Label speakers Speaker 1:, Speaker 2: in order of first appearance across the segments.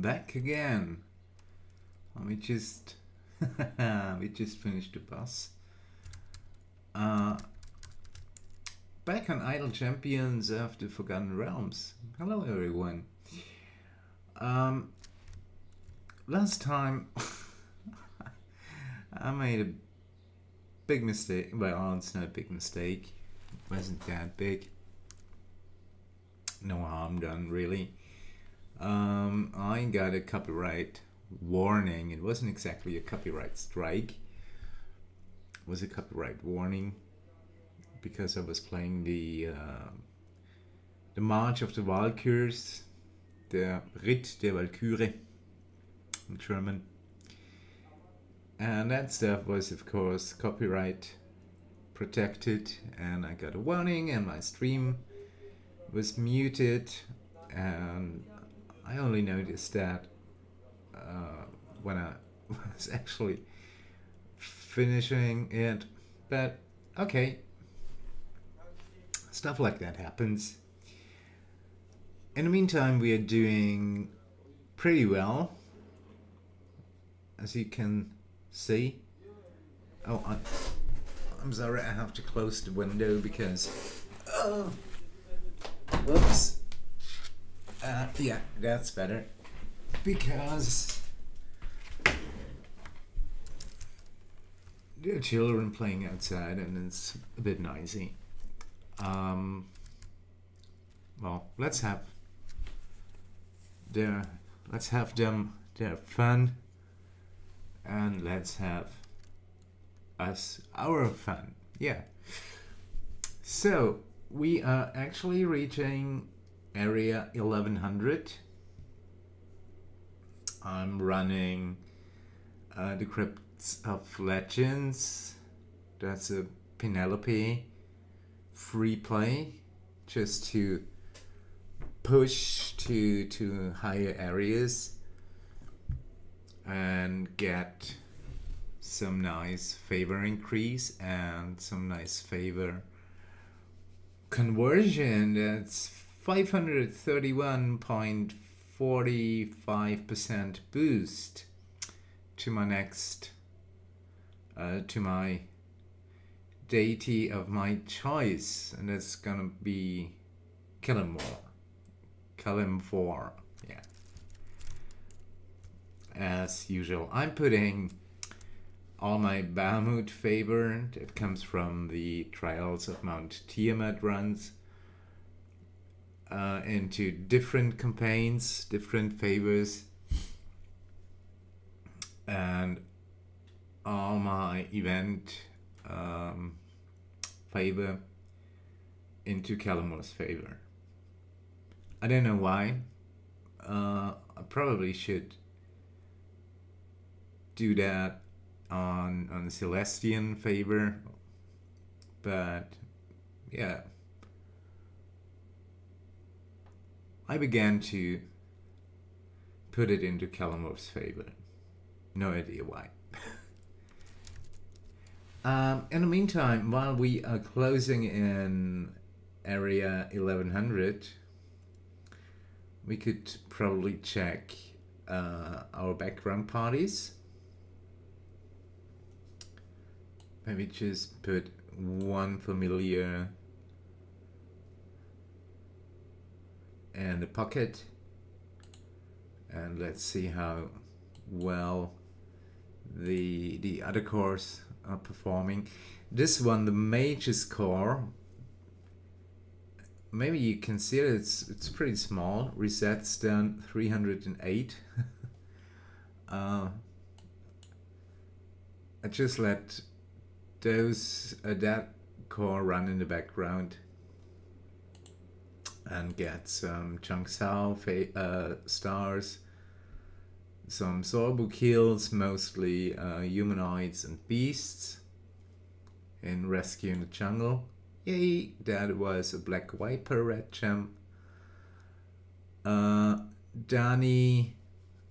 Speaker 1: back again. We just we just finished the boss. Uh, back on Idle Champions of the Forgotten Realms. Hello everyone. Um, last time I made a big mistake. Well, it's not a big mistake. It wasn't that big. No harm done, really. Um, I got a copyright warning. It wasn't exactly a copyright strike. It was a copyright warning because I was playing the uh, the March of the Valkyrs, the Ritt der Walküre in German. And that stuff was, of course, copyright protected, and I got a warning, and my stream was muted, and I only noticed that uh, when I was actually finishing it. But okay, stuff like that happens. In the meantime, we are doing pretty well, as you can see. Oh, I, I'm sorry, I have to close the window because. Oh, whoops. Uh, yeah, that's better. Because there are children playing outside and it's a bit noisy. Um, well, let's have their let's have them their fun and let's have us our fun. Yeah. So we are actually reaching area 1100. I'm running uh, the Crypts of Legends. That's a Penelope free play just to push to to higher areas and get some nice favor increase and some nice favor conversion that's 531.45% boost to my next uh, to my deity of my choice and that's gonna be Killimore Killim 4 yeah. As usual I'm putting all my Bahamut favor that comes from the Trials of Mount Tiamat runs uh, into different campaigns, different favors, and all my event um, favor into Calamore's favor. I don't know why. Uh, I probably should do that on on Celestian favor, but yeah. I began to put it into Calamore's favor. No idea why. um, in the meantime, while we are closing in area 1100, we could probably check uh, our background parties. Maybe just put one familiar and the pocket. And let's see how well the the other cores are performing. This one the mage's core maybe you can see it it's it's pretty small. Resets down 308 uh, I just let those uh, that core run in the background and get some Chung Sao uh, stars, some Zorbu kills, mostly uh, humanoids and beasts in Rescue in the Jungle. Yay, that was a Black Viper red gem. Uh, Danny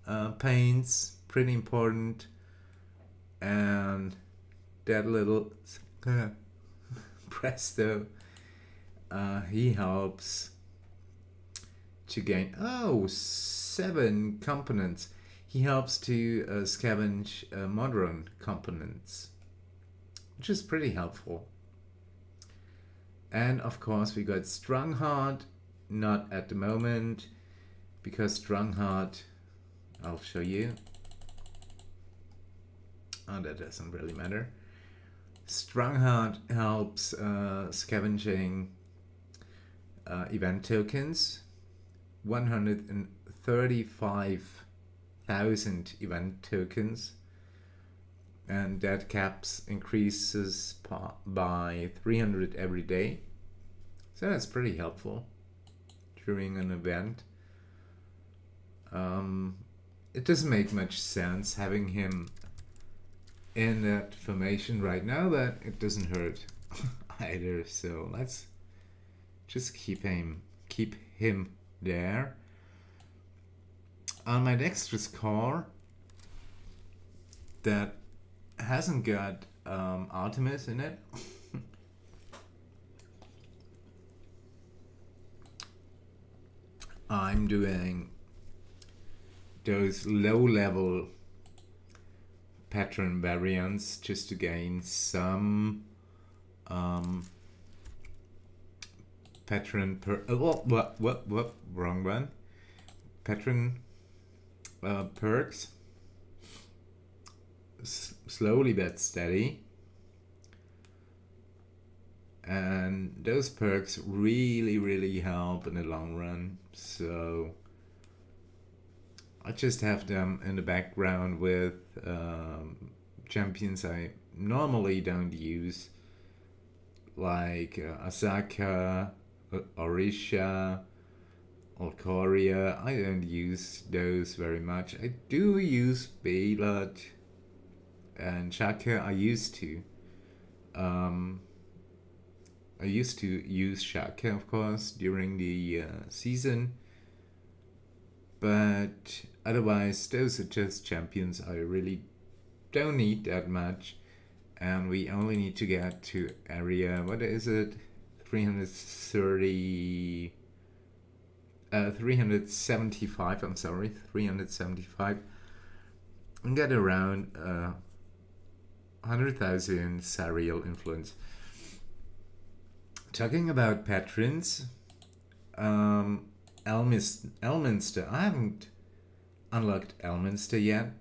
Speaker 1: uh, paints, pretty important. And that little Presto, uh, he helps to gain. Oh, seven components. He helps to uh, scavenge uh, modron components, which is pretty helpful. And of course, we got Strongheart, not at the moment, because Strongheart, I'll show you. Oh, that doesn't really matter. Strongheart helps uh, scavenging uh, event tokens. 135,000 event tokens. And that caps increases by 300 every day. So that's pretty helpful during an event. Um, it doesn't make much sense having him in that formation right now, but it doesn't hurt either. So let's just keep him keep him there. On my dexterous core that hasn't got um, Artemis in it. I'm doing those low level pattern variants just to gain some um, pattern per uh, what what what what wrong one. Pattern uh, perks. S slowly but steady. And those perks really really help in the long run. So I just have them in the background with um, champions I normally don't use like uh, Asaka, Orisha, Ikoria. I don't use those very much. I do use Beyblade and Shaka. I used to. Um, I used to use Shaka, of course, during the uh, season. But otherwise, those are just champions I really don't need that much. And we only need to get to area, what is it? 330... Uh, 375, I'm sorry, 375. And get around uh, 100,000 Zariel influence. Talking about patrons, um, Elmis Elminster. I haven't unlocked Elminster yet.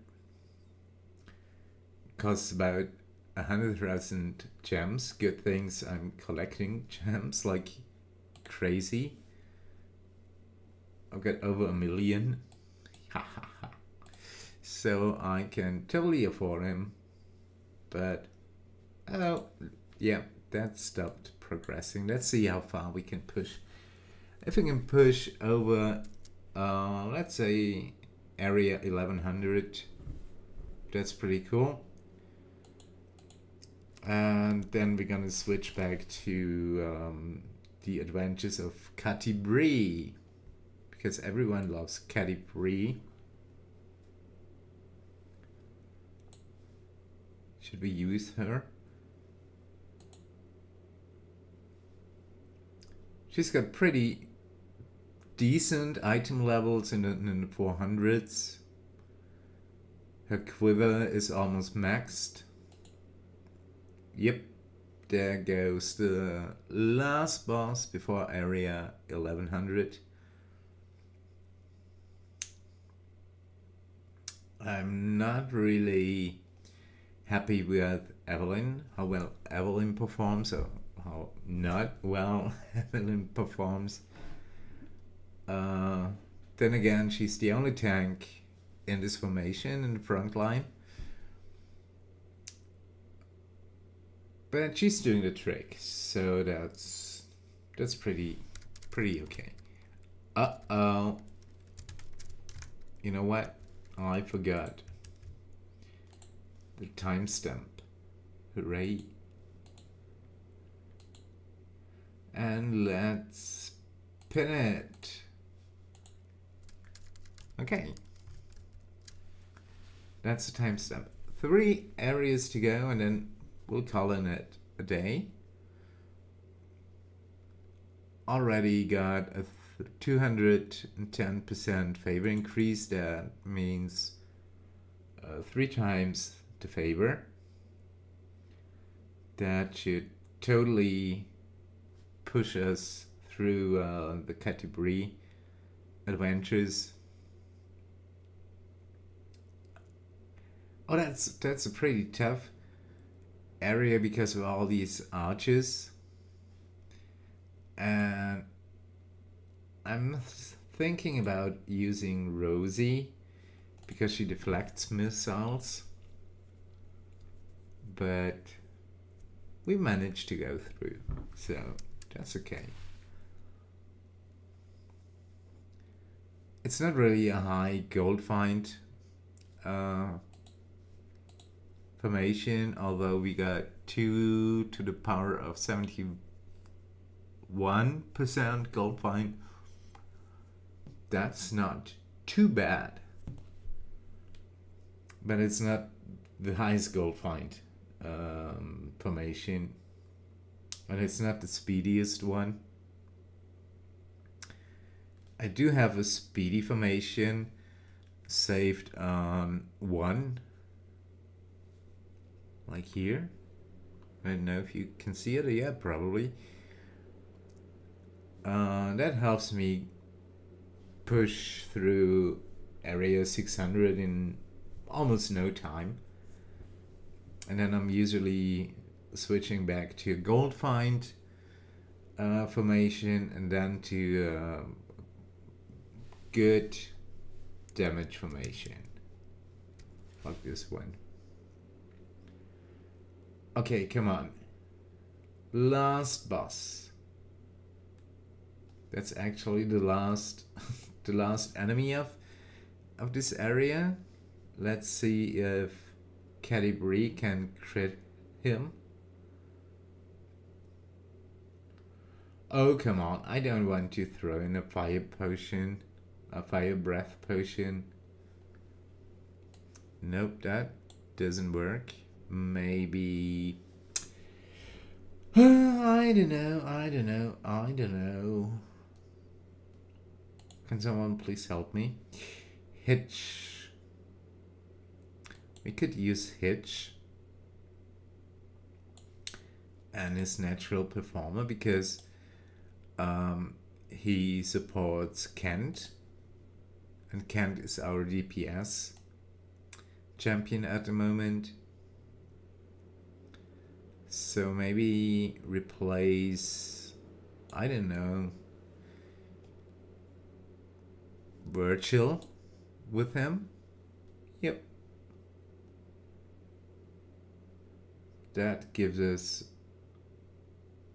Speaker 1: Costs about a hundred thousand gems. Good things I'm collecting gems like crazy. I've got over a million. so I can totally afford him. But oh yeah, that stopped progressing. Let's see how far we can push. If we can push over, uh, let's say area 1100, that's pretty cool. And then we're gonna switch back to um, the adventures of Catti Brie, because everyone loves Catti Brie. Should we use her? She's got pretty decent item levels in the, in the 400s. Her quiver is almost maxed. Yep, there goes the last boss before area 1100. I'm not really happy with Evelyn, how well Evelyn performs, or how not well Evelyn performs. Uh, then again, she's the only tank in this formation in the front line. But she's doing the trick, so that's that's pretty pretty okay. Uh oh. You know what? I forgot the timestamp. Hooray. And let's pin it. Okay. That's the timestamp. Three areas to go and then we'll call in it a day. Already got a 210% favor increase. That means uh, three times the favor. That should totally push us through uh, the category adventures. Oh, that's that's a pretty tough area because of all these arches. And I'm thinking about using Rosie because she deflects missiles. But we managed to go through, so that's okay. It's not really a high gold find uh, formation, although we got 2 to the power of 71% gold find. That's not too bad. But it's not the highest gold find um, formation. And it's not the speediest one. I do have a speedy formation saved on 1 like here. I don't know if you can see it. Yeah, probably. Uh, that helps me push through area 600 in almost no time. And then I'm usually switching back to a gold find uh, formation and then to uh, good damage formation like this one. Okay, come on. Last boss. That's actually the last the last enemy of of this area. Let's see if Catti-brie can crit him. Oh, come on. I don't want to throw in a fire potion. A fire breath potion. Nope, that doesn't work maybe I don't know, I don't know, I don't know. Can someone please help me? Hitch. We could use Hitch and his natural performer because um, he supports Kent and Kent is our DPS champion at the moment. So maybe replace, I don't know, Virgil with him? Yep. That gives us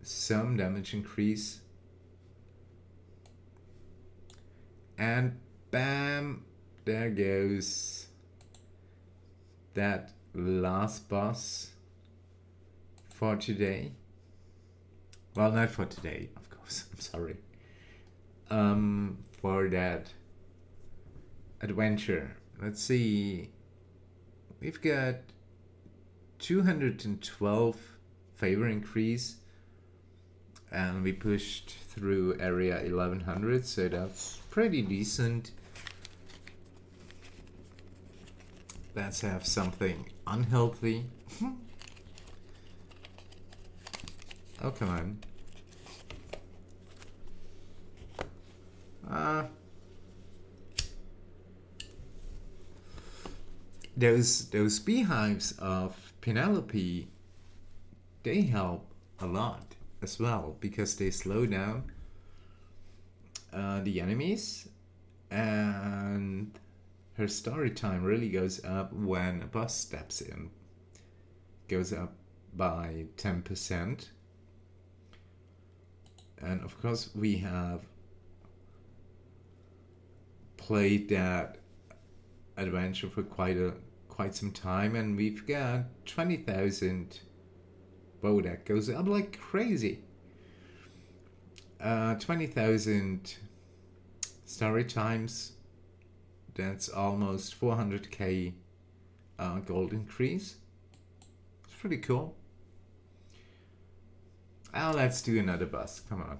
Speaker 1: some damage increase. And bam, there goes that last boss for today. Well, not for today, of course. I'm sorry. Um, for that adventure. Let's see. We've got 212 favor increase and we pushed through area 1100 so that's pretty decent let's have something unhealthy Oh, come on. Uh, those those beehives of Penelope, they help a lot as well because they slow down uh, the enemies and her story time really goes up when a boss steps in goes up by 10% and of course we have played that adventure for quite a quite some time and we've got 20,000 whoa that goes up like crazy. Uh, 20,000 story times that's almost 400k uh, gold increase. It's pretty cool Oh, let's do another bus. Come on.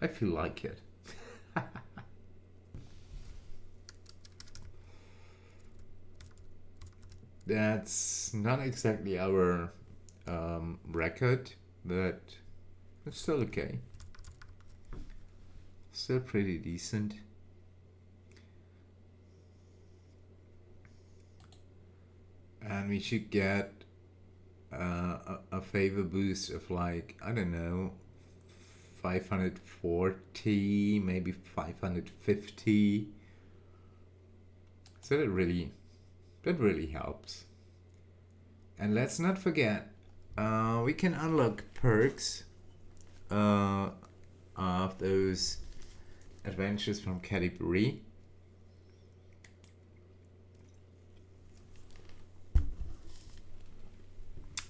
Speaker 1: I feel like it. That's not exactly our um, record, but it's still okay. Still pretty decent. And we should get uh, a, a favor boost of like, I don't know, 540, maybe 550. So that really, that really helps. And let's not forget, uh, we can unlock perks uh, of those adventures from Catti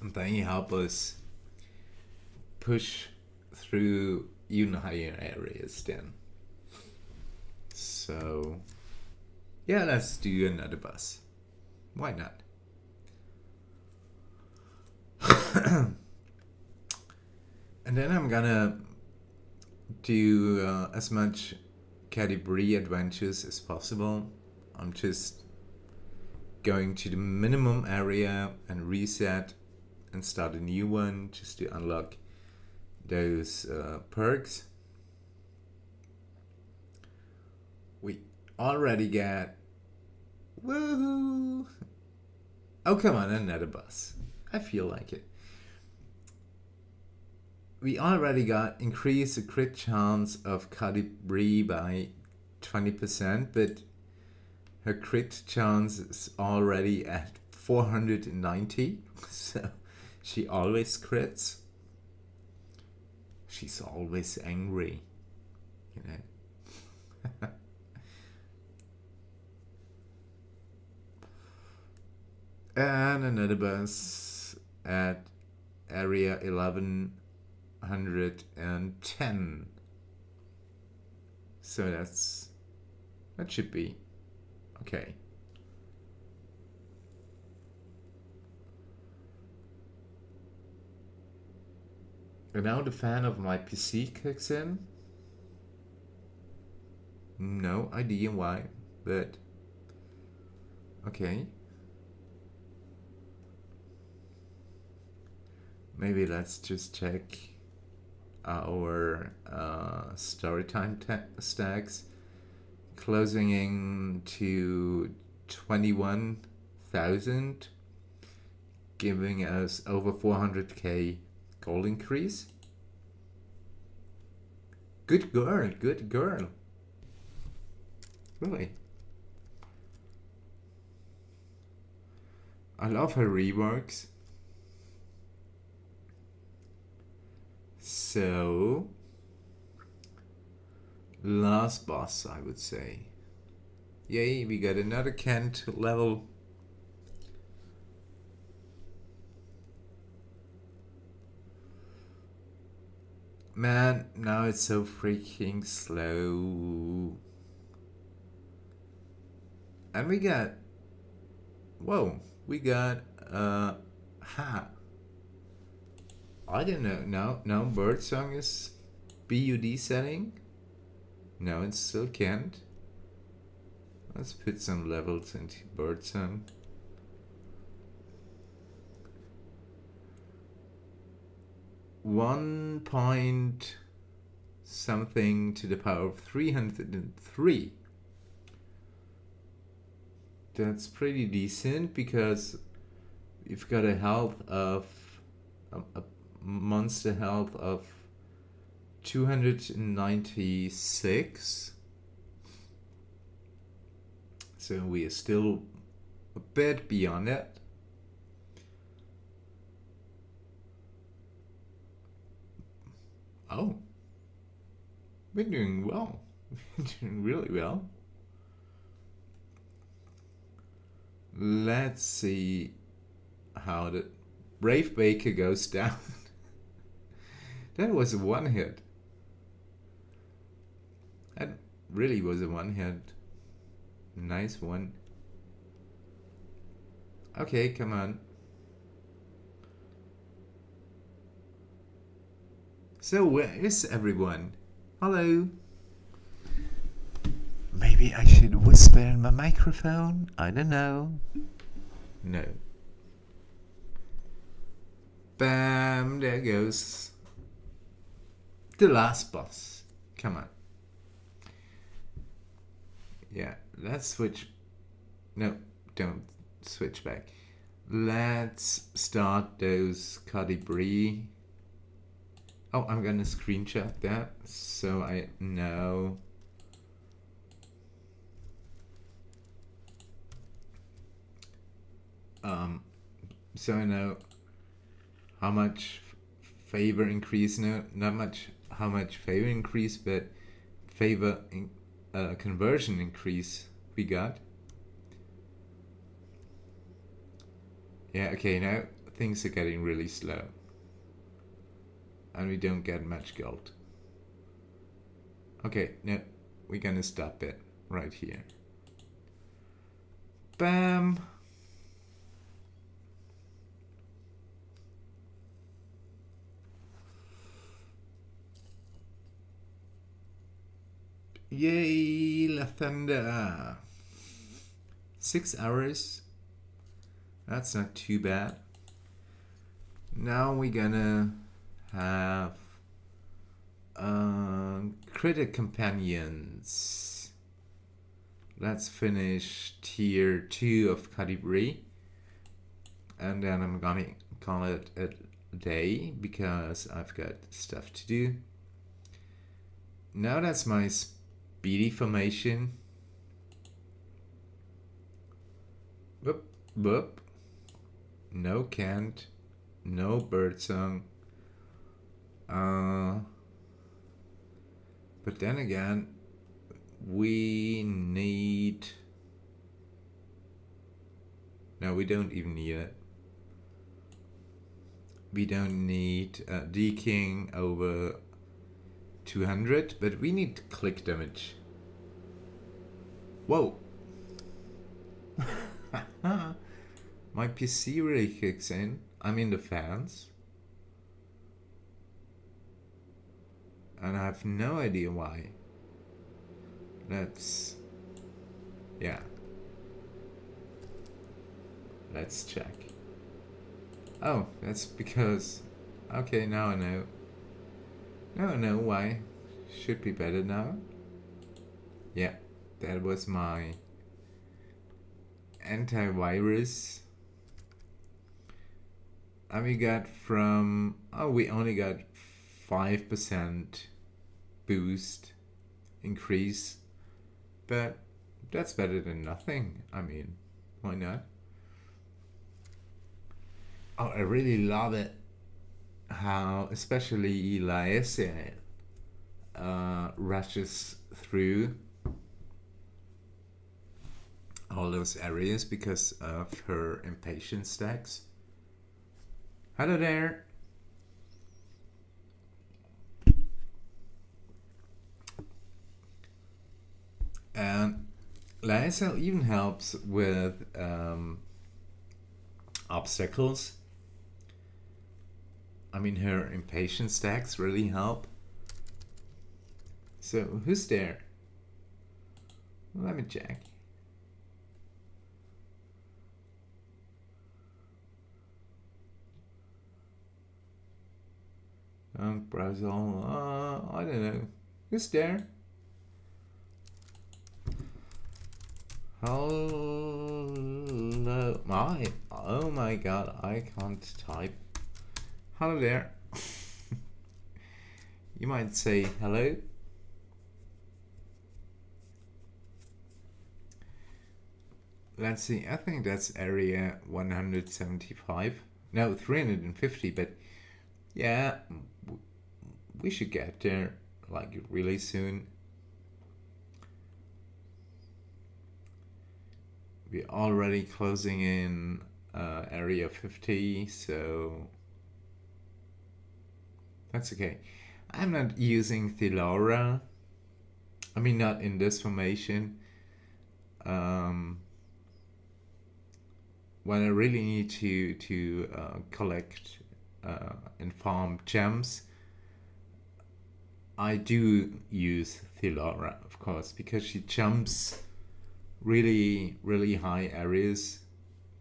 Speaker 1: And they help us push through even higher areas then. So, yeah, let's do another bus. Why not? and then I'm gonna do uh, as much Catti Brie adventures as possible. I'm just going to the minimum area and reset and start a new one just to unlock those uh, perks. We already got woohoo! Oh come on, another bus. I feel like it. We already got increased the crit chance of Catti Brie by 20%, but her crit chance is already at 490, so she always crits. She's always angry, you know. and another bus at area 1110 so that's that should be okay and now the fan of my PC kicks in? No idea why but okay. Maybe let's just check our uh, story time stacks. Closing in to 21,000 giving us over 400k gold increase good girl good girl really I love her reworks So, last boss, I would say. Yay, we got another Kent level. Man, now it's so freaking slow. And we got... Whoa, we got... Uh, ha. I don't know. No, no bird song is BUD setting. No, it still can't. Let's put some levels into bird song. 1 point something to the power of 303. That's pretty decent because you've got a health of a, a monster health of 296. So we are still a bit beyond it. Oh we're doing well we're doing really well let's see how the Brave Baker goes down that was a one hit. That really was a one hit. Nice one. Okay, come on. So where is everyone? Hello. Maybe I should whisper in my microphone? I don't know. No. Bam, there goes the last boss. Come on. Yeah, let's switch. No, don't switch back. Let's start those Colibri. Oh, I'm gonna screenshot that so I know. Um, so I know how much favor increase. No, not much. How much favor increase, but favor in, uh, conversion increase we got. Yeah, okay, now things are getting really slow. And we don't get much gold. Okay, now we're gonna stop it right here. Bam! Yay, La Thunder! Six hours. That's not too bad. Now we're gonna have uh, critic companions. Let's finish tier 2 of Colibri. And then I'm gonna call it a day because I've got stuff to do. Now that's my speedy formation. Whoop, whoop. No can't. No birdsong. Uh, but then again, we need. No, we don't even need it. We don't need uh, deking over 200, but we need click damage. Whoa! My PC really kicks in. I'm in the fans. And I have no idea why. Let's... Yeah. Let's check. Oh, that's because... Okay, now I know. Now I know why. Should be better now. Yeah, that was my antivirus. And we got from, oh, we only got 5% boost increase, but that's better than nothing. I mean, why not? Oh, I really love it how, especially Elias uh, rushes through all those areas because of her impatience stacks. Hello there. And Lae'zel even helps with um, obstacles. I mean, her impatience stacks really help. So, who's there? Let me check. Um, Brazil, uh, I don't know. Who's there? Hello, my, oh my god, I can't type. Hello there. you might say hello. Let's see, I think that's area 175. No, 350, but yeah, we should get there like really soon. We're already closing in uh, area 50, so that's okay. I'm not using Thellora. I mean, not in this formation. Um, when I really need to to uh, collect uh, and farm gems, I do use Thellora, of course, because she jumps really, really high areas.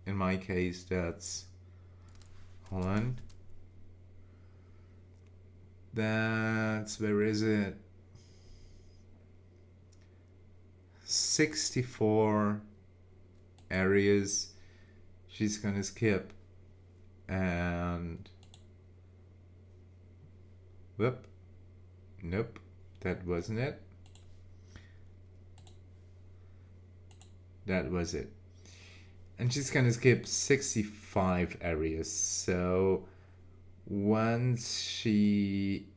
Speaker 1: In my case, that's hold on. That's where is it? 64 areas she's gonna skip and whoop nope that wasn't it that was it. And she's gonna skip 65 areas. So once she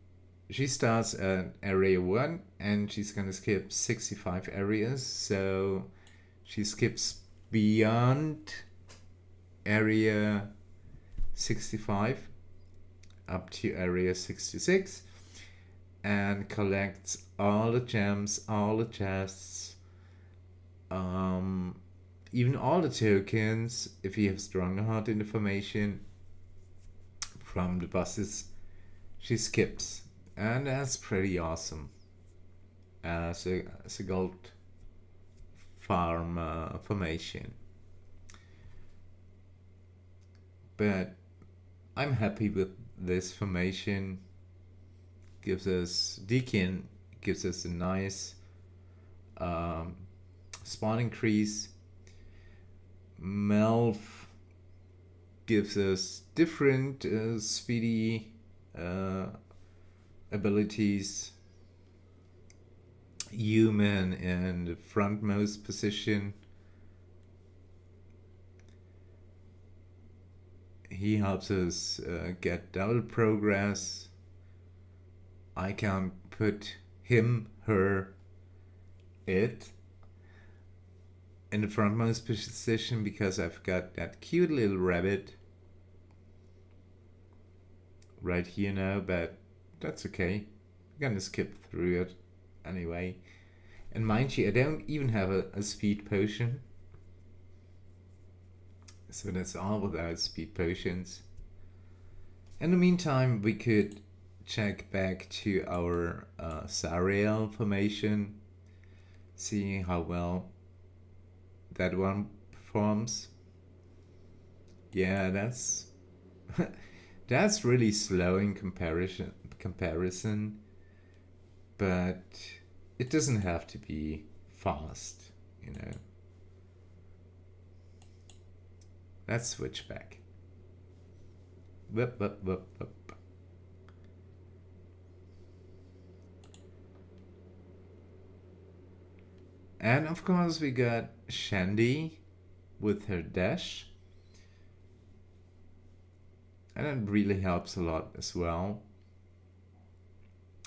Speaker 1: she starts at area 1 and she's gonna skip 65 areas. So she skips beyond area 65 up to area 66 and collects all the gems all the chests um, even all the tokens if you have stronghold information from the bosses she skips. And that's pretty awesome. As a, as a gold farm uh, formation. But I'm happy with this formation. Gives us Deekin gives us a nice um, spawn increase. Melf gives us different uh, speedy uh, abilities. Human in frontmost position. He helps us uh, get double progress. I can put him her it in the frontmost position because I've got that cute little rabbit right here now but that's okay. I'm gonna skip through it anyway. And mind you I don't even have a, a speed potion. So that's all without speed potions. In the meantime we could check back to our uh, Zariel formation seeing how well that one performs? Yeah that's that's really slow in comparison comparison but it doesn't have to be fast you know. Let's switch back. Whoop, whoop, whoop, whoop. And of course we got Shandie with her dash. And it really helps a lot as well.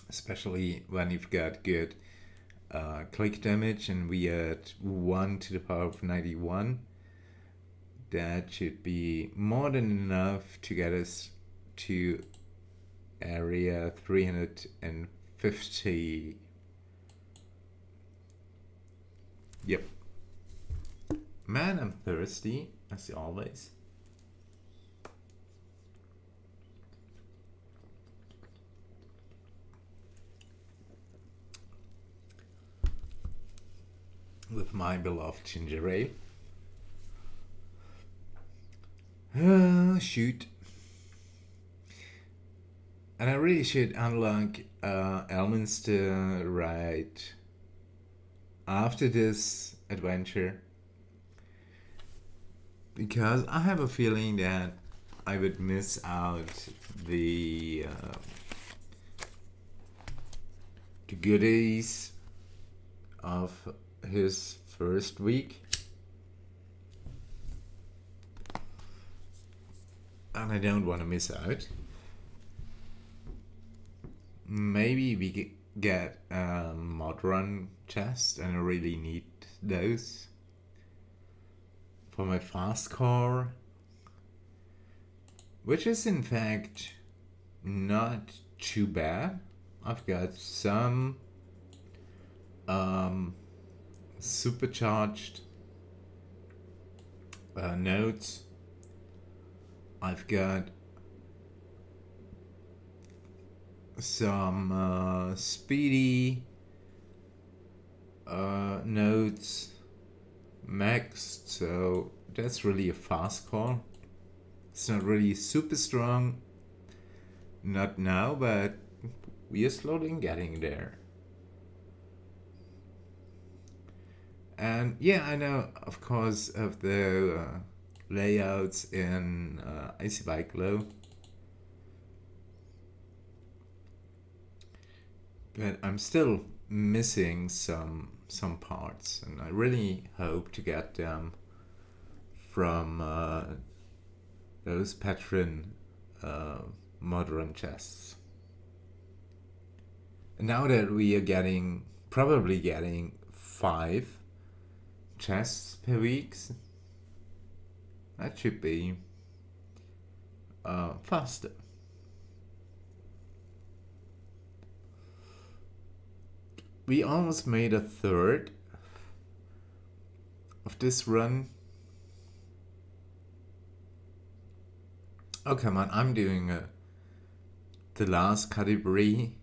Speaker 1: Especially when you've got good uh, click damage and we at 1 to the power of 91 that should be more than enough to get us to area 350 yep man I'm thirsty as always with my beloved ginger ale. Oh, shoot. And I really should unlock uh, Elminster right after this adventure. Because I have a feeling that I would miss out the, uh, the goodies of his first week. And I don't want to miss out. Maybe we get a modron chest and I really need those for my fast car. Which is in fact not too bad. I've got some um, supercharged uh, nodes. I've got some uh, speedy uh, nodes maxed, so that's really a fast call. It's not really super strong, not now, but we are slowly getting there. And yeah, I know, of course, of the uh, layouts in uh, Icy Bike Low. But I'm still missing some some parts, and I really hope to get them from uh, those patron uh, modron chests. Now that we are getting, probably getting five chests per week, that should be uh, faster. We almost made a third of this run Oh come on! I'm doing uh, the last category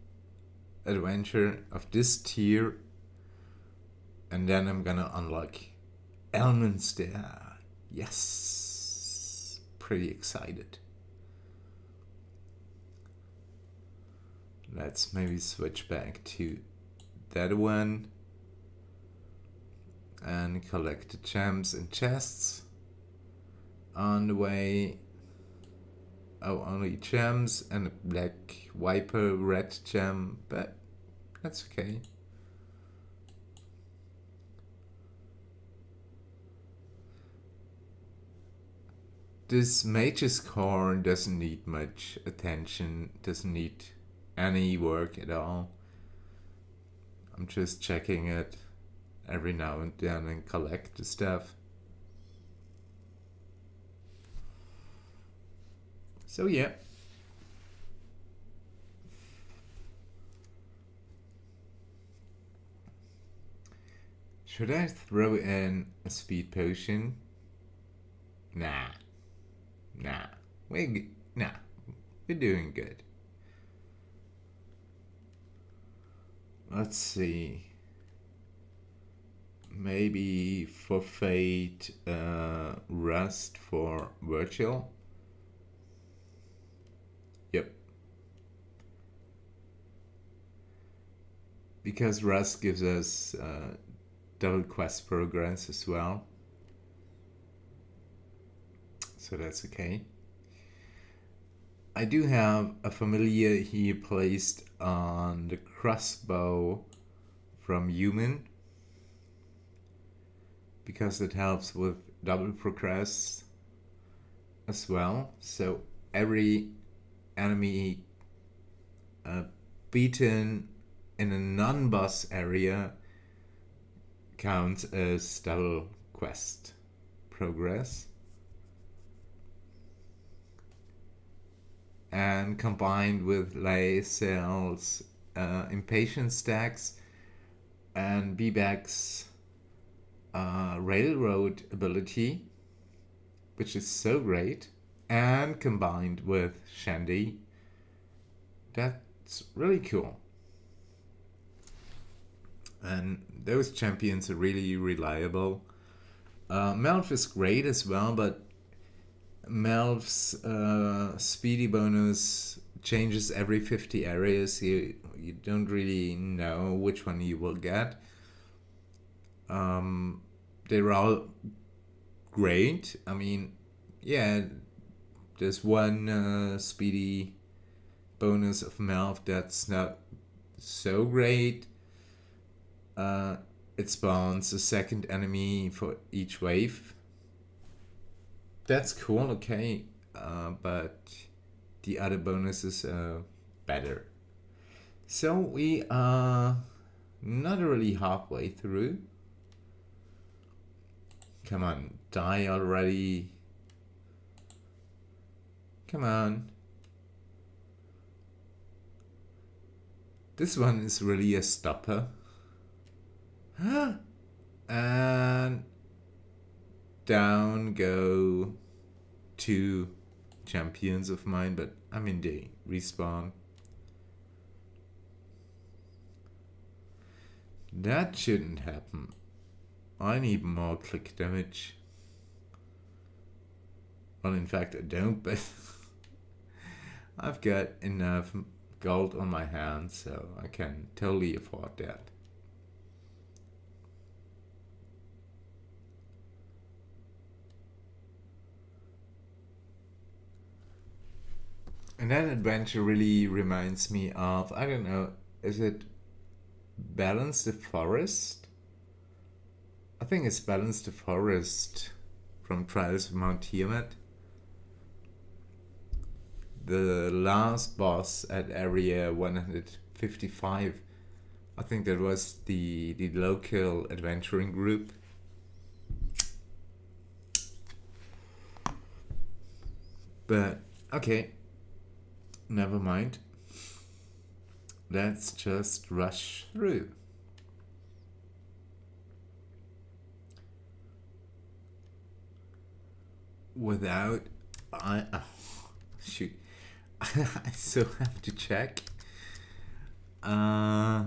Speaker 1: adventure of this tier, and then I'm gonna unlock Elminster. Yes, pretty excited. Let's maybe switch back to that one and collect the gems and chests on the way Oh, only gems and a Black Viper red gem, but that's okay. This mage's core doesn't need much attention, doesn't need any work at all. I'm just checking it every now and then and collect the stuff. So yeah. Should I throw in a speed potion? Nah. Nah. We nah. We're doing good. Let's see. Maybe for Fate, uh, Rust for Virtual. Yep. Because Rust gives us uh, double quest progress as well. So that's okay. I do have a familiar here placed on the crossbow from human because it helps with double progress as well. So every enemy uh, beaten in a non-boss area counts as double quest progress. And combined with Lae'zel's uh, impatience stacks and BBEG's uh, railroad ability, which is so great, and combined with Shandie, that's really cool and those champions are really reliable. Uh, Melf is great as well, but Melf's uh, speedy bonus changes every 50 areas. You, you don't really know which one you will get. Um, they're all great. I mean, yeah, there's one uh, speedy bonus of Melf that's not so great uh, it spawns a second enemy for each wave. That's cool, okay, uh, but the other bonuses are better. So we are not really halfway through. Come on, die already. Come on. This one is really a stopper Huh and down go two champions of mine, but I mean they respawn. That shouldn't happen. I need more click damage. Well, in fact, I don't, but I've got enough gold on my hands, so I can totally afford that. And that adventure really reminds me of, I don't know, is it Balance the Forest? I think it's Balance the Forest from Trials of Mount Tiamat. The last boss at area 155. I think that was the, the local adventuring group. But, okay, never mind. Let's just rush through. Without I oh, shoot, I still have to check. Uh,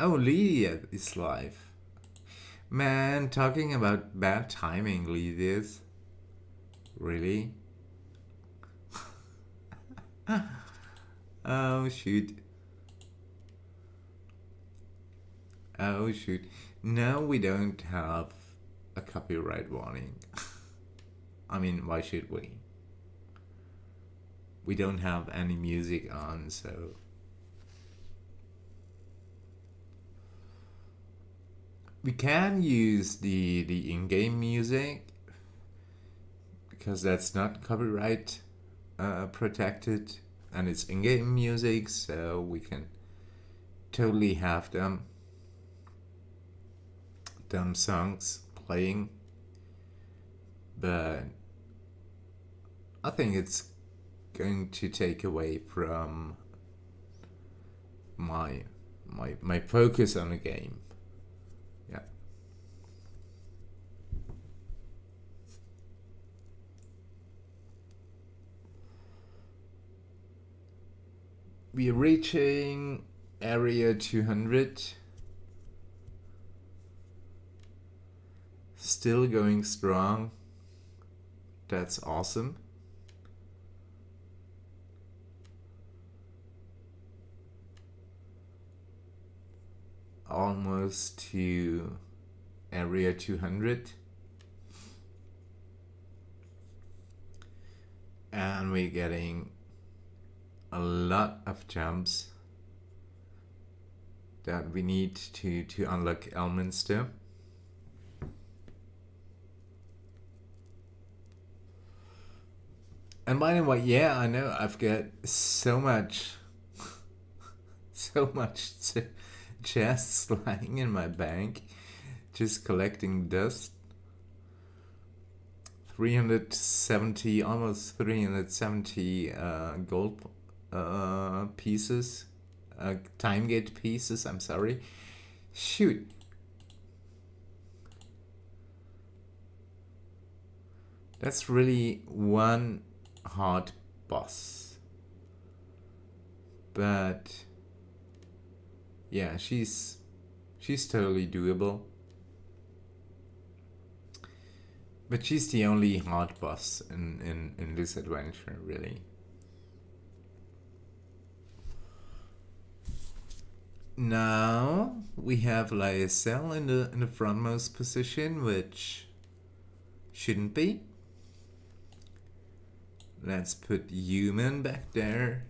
Speaker 1: oh, Lydia is live. Man, talking about bad timing, Lydia's. Really? Oh shoot. Oh shoot. No, we don't have a copyright warning. I mean, why should we? We don't have any music on, so. We can use the, the in-game music because that's not copyright uh, protected and it's in-game music so we can totally have them them songs playing. But I think it's going to take away from my my my focus on the game we're reaching area 200 still going strong. That's awesome. Almost to area 200 and we're getting a lot of jumps that we need to, to unlock Elminster. And by the way, yeah, I know I've got so much, so much chests lying in my bank, just collecting dust. 370, almost 370 uh, gold uh, pieces, uh, time gate pieces, I'm sorry. Shoot. That's really one hard boss. But yeah, she's she's totally doable. But she's the only hard boss in, in, in this adventure, really. Now we have Lae'zel in the in the frontmost position, which shouldn't be. Let's put human back there.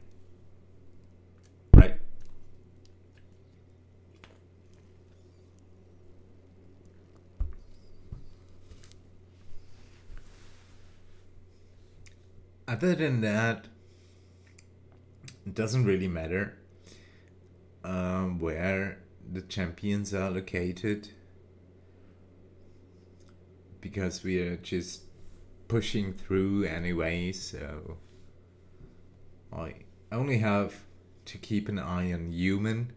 Speaker 1: Right. Other than that, it doesn't really matter um, where the champions are located. Because we are just pushing through anyway so I only have to keep an eye on human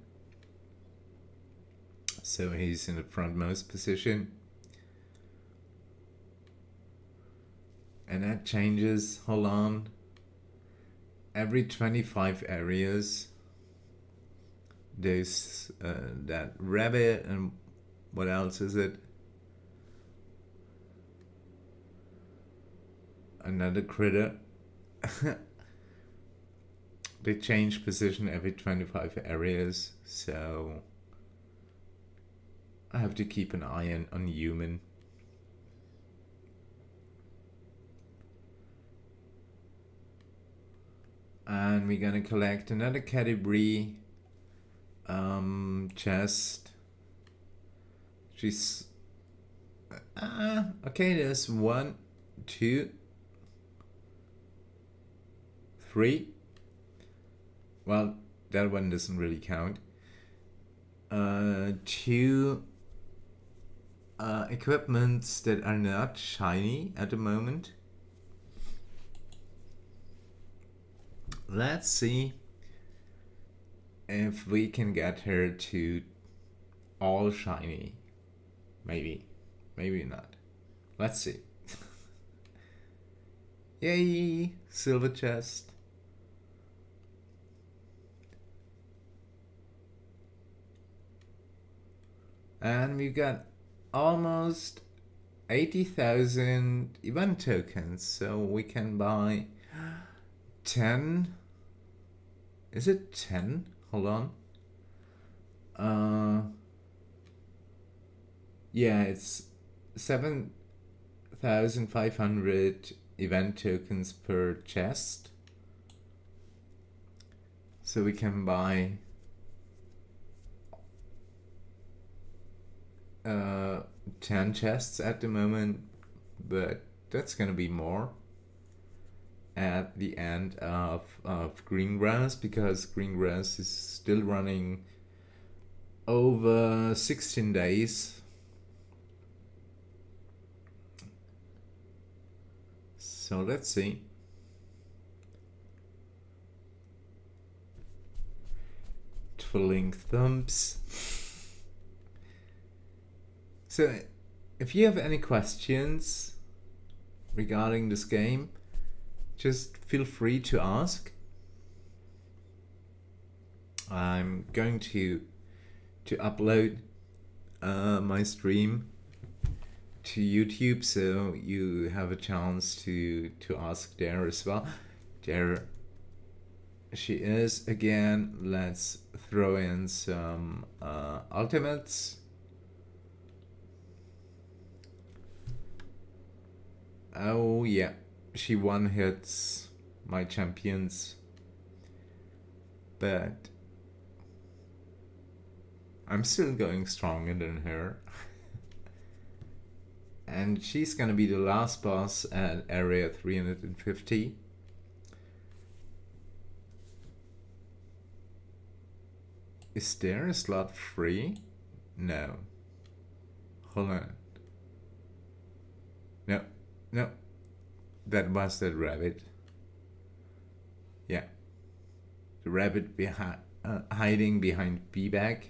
Speaker 1: so he's in the frontmost position. And that changes hold on every 25 areas there's uh, that rabbit and what else is it? Another critter. they change position every 25 areas, so I have to keep an eye on, on human. And we're gonna collect another category um, chest. She's uh, okay. There's one, two, three. Well, that one doesn't really count. Uh, two uh, equipments that are not shiny at the moment. Let's see if we can get her to all shiny. Maybe. Maybe not. Let's see. Yay! Silver chest. And we've got almost 80,000 event tokens, so we can buy 10. Is it 10? Hold on. Uh, yeah, it's 7,500 event tokens per chest. So we can buy uh, 10 chests at the moment, but that's gonna be more at the end of, of Greengrass because Greengrass is still running over 16 days. So let's see. Twiddling thumbs. so if you have any questions regarding this game, just feel free to ask. I'm going to to upload uh, my stream to YouTube, so you have a chance to to ask there as well. There she is again. Let's throw in some uh, ultimates. Oh yeah she one hits my champions, but I'm still going stronger than her. and she's gonna be the last boss at area 350. Is there a slot free? No. Hold on. No, no, that was the rabbit. Yeah. The rabbit behind, uh, hiding behind BBEG.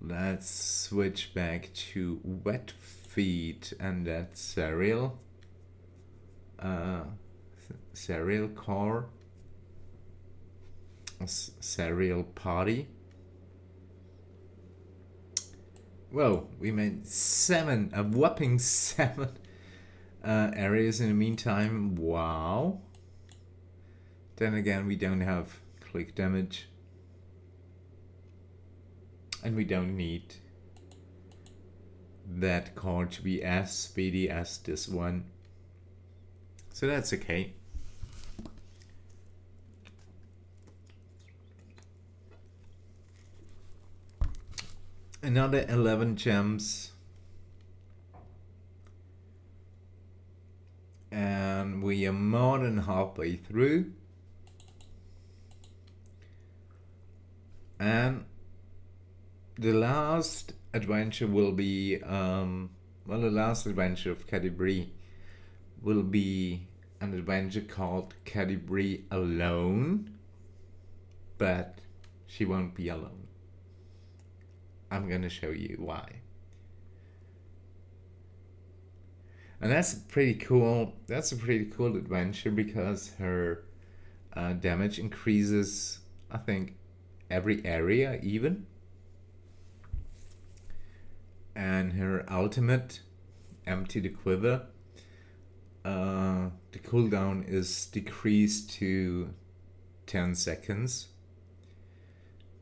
Speaker 1: Let's switch back to wet feet and that cereal. Uh, cereal core. Cereal party. Whoa, we made seven, a whopping seven uh, areas in the meantime. Wow. Then again, we don't have click damage. And we don't need that card to be as speedy as this one. So that's okay. Another 11 gems. And we are more than halfway through. And the last adventure will be um, well the last adventure of Catti-brie will be an adventure called Catti-brie Alone but she won't be alone I'm going to show you why. and that's pretty cool. That's a pretty cool adventure because her uh, damage increases. I think every area even, and her ultimate, empty the quiver. Uh, the cooldown is decreased to 10 seconds,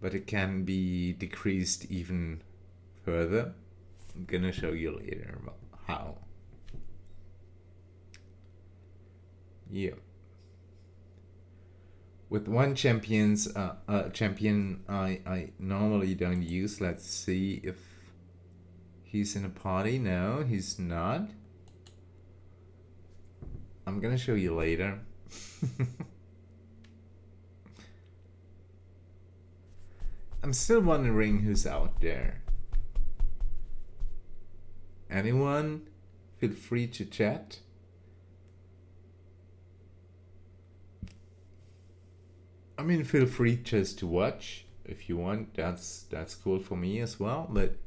Speaker 1: but it can be decreased even further. I'm gonna show you later how. Yeah. With one champions, uh, uh, champion I, I normally don't use. Let's see if he's in a party. No, he's not. I'm gonna show you later. I'm still wondering who's out there. Anyone? Feel free to chat. I mean, feel free just to watch if you want. That's that's cool for me as well. But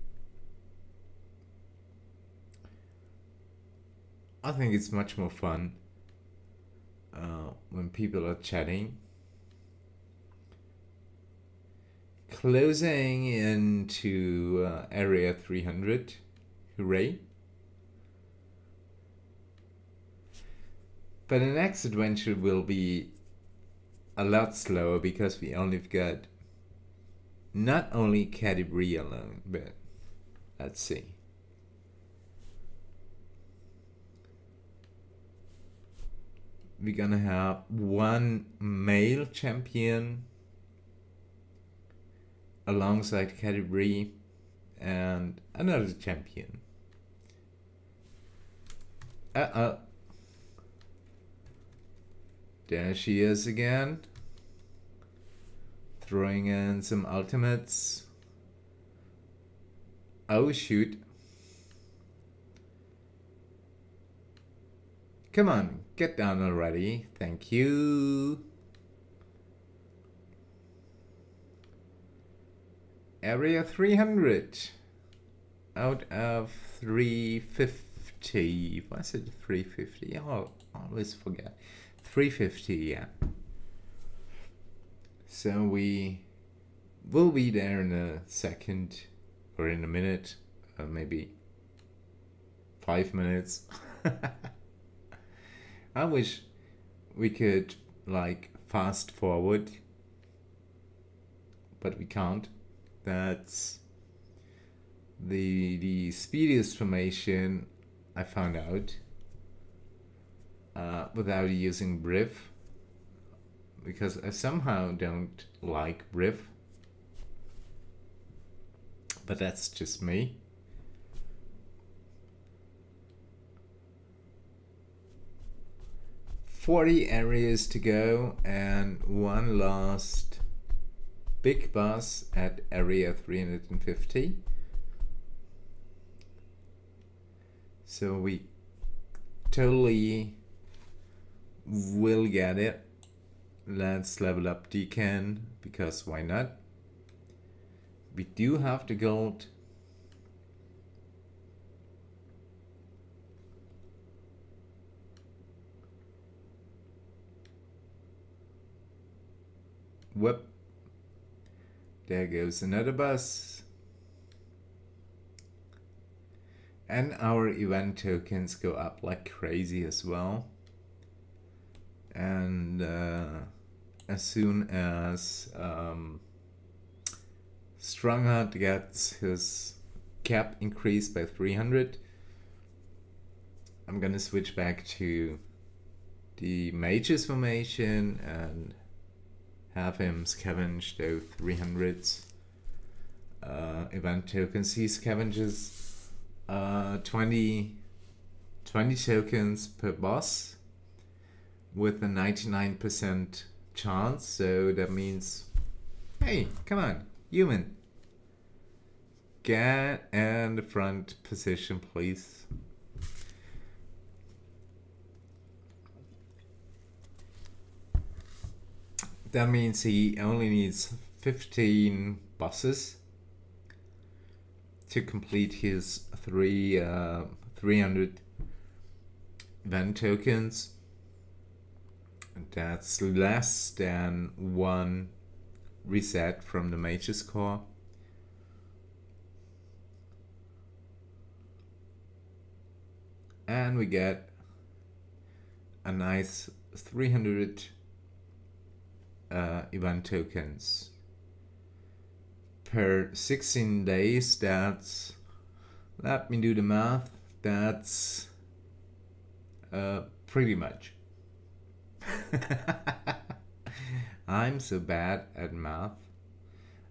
Speaker 1: I think it's much more fun uh, when people are chatting. Closing into uh, area 300. Hooray. But the next adventure will be a lot slower because we only got not only Catti-brie alone, but let's see. We're gonna have one male champion alongside Catti-brie and another champion. Uh-oh. There she is again. Throwing in some ultimates. Oh shoot. Come on, get down already. Thank you. Area 300 out of 350. Was it 350? Oh, I always forget. 350, yeah. So we will be there in a second or in a minute, uh, maybe five minutes. I wish we could like fast forward, but we can't. That's the the speediest formation I found out uh, without using Briv because I somehow don't like Briv but that's just me. Forty areas to go and one last big boss at area 350. So we totally will get it. Let's level up Deekin because why not? We do have the gold. Whoop. There goes another bus. And our event tokens go up like crazy as well. And uh, as soon as um, Strongheart gets his cap increased by 300, I'm gonna switch back to the Mage's formation and have him scavenge those 300s uh, event tokens. He scavenges uh, 20, 20 tokens per boss with a 99% chance. So that means, hey, come on, human. Get in the front position, please. That means he only needs 15 buses to complete his three uh, 300 event tokens. That's less than one reset from the major Core. And we get a nice 300 uh, event tokens. Per 16 days that's let me do the math that's uh, pretty much. I'm so bad at math.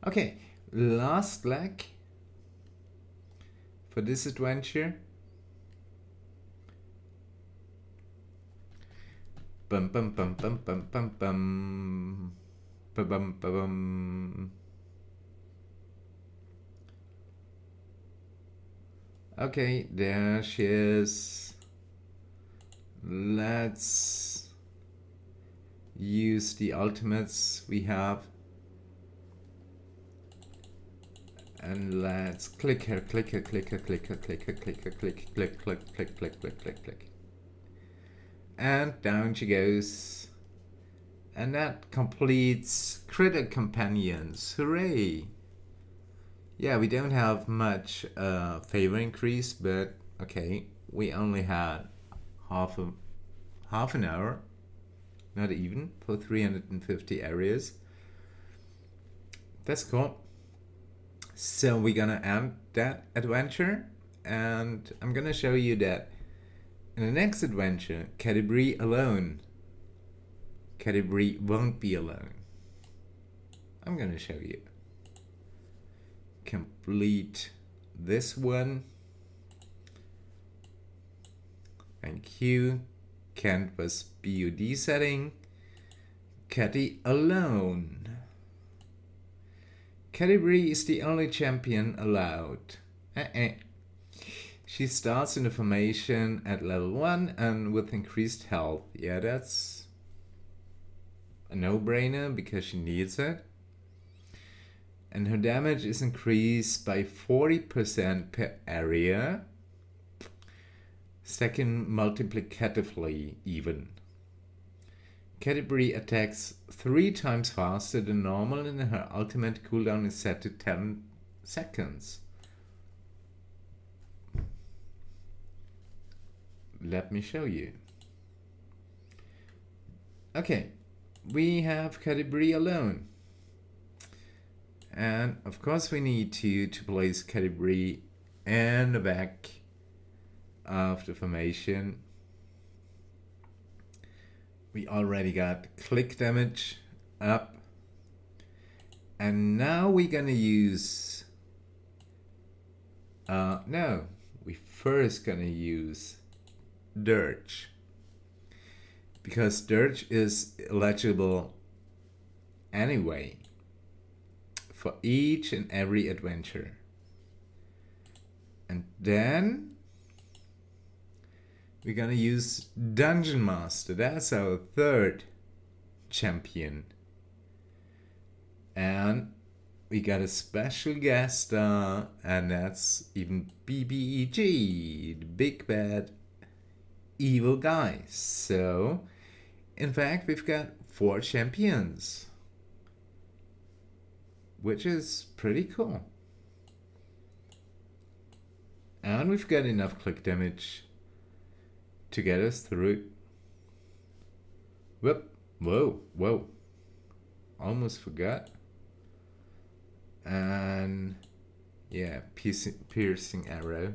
Speaker 1: Okay last leg for this adventure Bum bum bum bum bum bum bum. Ba bum ba bum. Okay, there she is. Let's use the ultimates we have. And let's click her, click her, click her, click her, click her, click her, click, click, click, click, click, click, click. And down she goes. And that completes Critter Companions. Hooray! Yeah, we don't have much uh, favor increase, but okay, we only had half a half an hour, not even for 350 areas. That's cool. So we're gonna end that adventure, and I'm gonna show you that in the next adventure, Catti-brie alone. Catti-brie won't be alone. I'm gonna show you complete this one. Thank you. Canvas BUD setting. Catty alone. Catti-brie is the only champion allowed. Uh -uh. She starts in the formation at level 1 and with increased health. Yeah, that's a no-brainer because she needs it and her damage is increased by 40% per area, second multiplicatively even. Catti-brie attacks 3 times faster than normal and her ultimate cooldown is set to 10 seconds. Let me show you. Okay, we have Catti-brie alone. And of course we need to, to place Catti-brie in the back of the formation. We already got click damage up. And now we're gonna use, uh, no, we first gonna use Dirge. Because Dirge is eligible anyway for each and every adventure. And then we're gonna use Dungeon Master. That's our third champion. And we got a special guest star, and that's even BBEG, the big bad evil guy. So, in fact, we've got four champions which is pretty cool. And we've got enough click damage to get us through. Whoop, whoa, whoa. Almost forgot. And yeah, piercing, piercing arrow.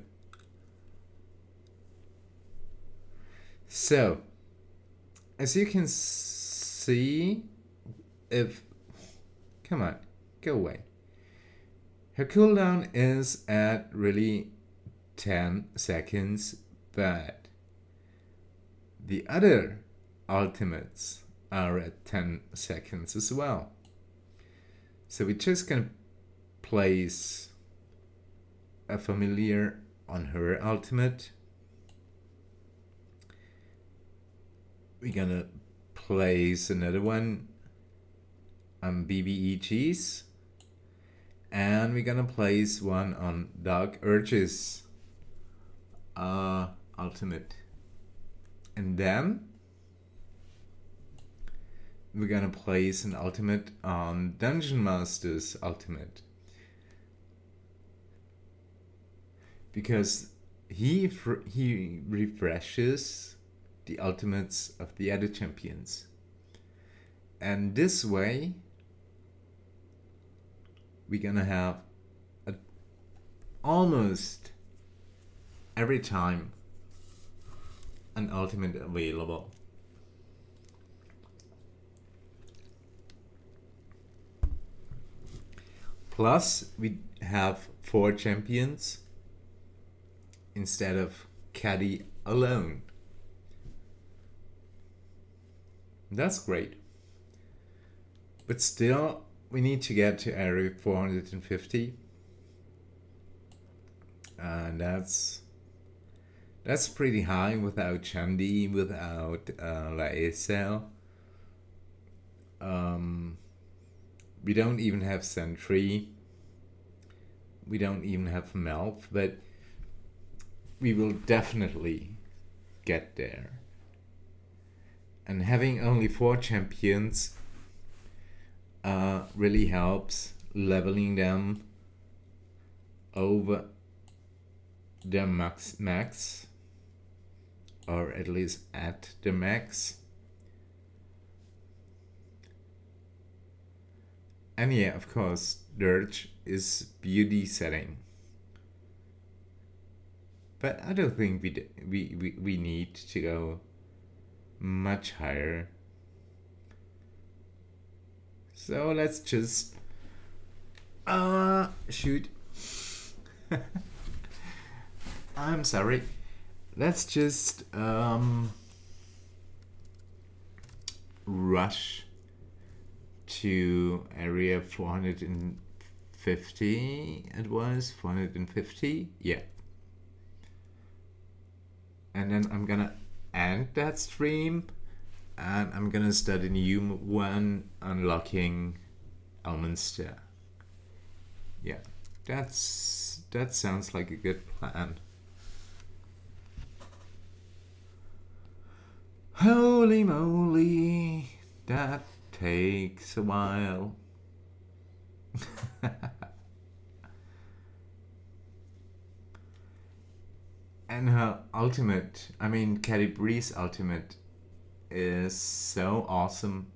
Speaker 1: So, as you can see, if, come on, go away. Her cooldown is at really 10 seconds, but the other ultimates are at 10 seconds as well. So we're just gonna place a familiar on her ultimate. We're gonna place another one on BBEG's and we're gonna place one on Dark Urge's uh, Ultimate And then we're gonna place an ultimate on Dungeon Master's ultimate. Because he he refreshes the ultimates of the other champions. And this way we're gonna have a, almost every time an ultimate available. Plus, we have four champions instead of Caddy alone. That's great. But still, we need to get to area 450. And that's that's pretty high without Shandie, without uh, Lae'zel. Um, we don't even have Sentry. We don't even have Melf, but we will definitely get there. And having only four champions uh, really helps leveling them over their max max or at least at the max And yeah, of course, Dirge is beauty setting. But I don't think we, we, we, we need to go much higher. So let's just uh shoot. I'm sorry. Let's just um rush to area 450 it was 450 yeah and then I'm gonna end that stream and I'm gonna start a new one unlocking Elminster yeah that's that sounds like a good plan holy moly that takes a while. and her ultimate, I mean, Catti-brie's ultimate is so awesome.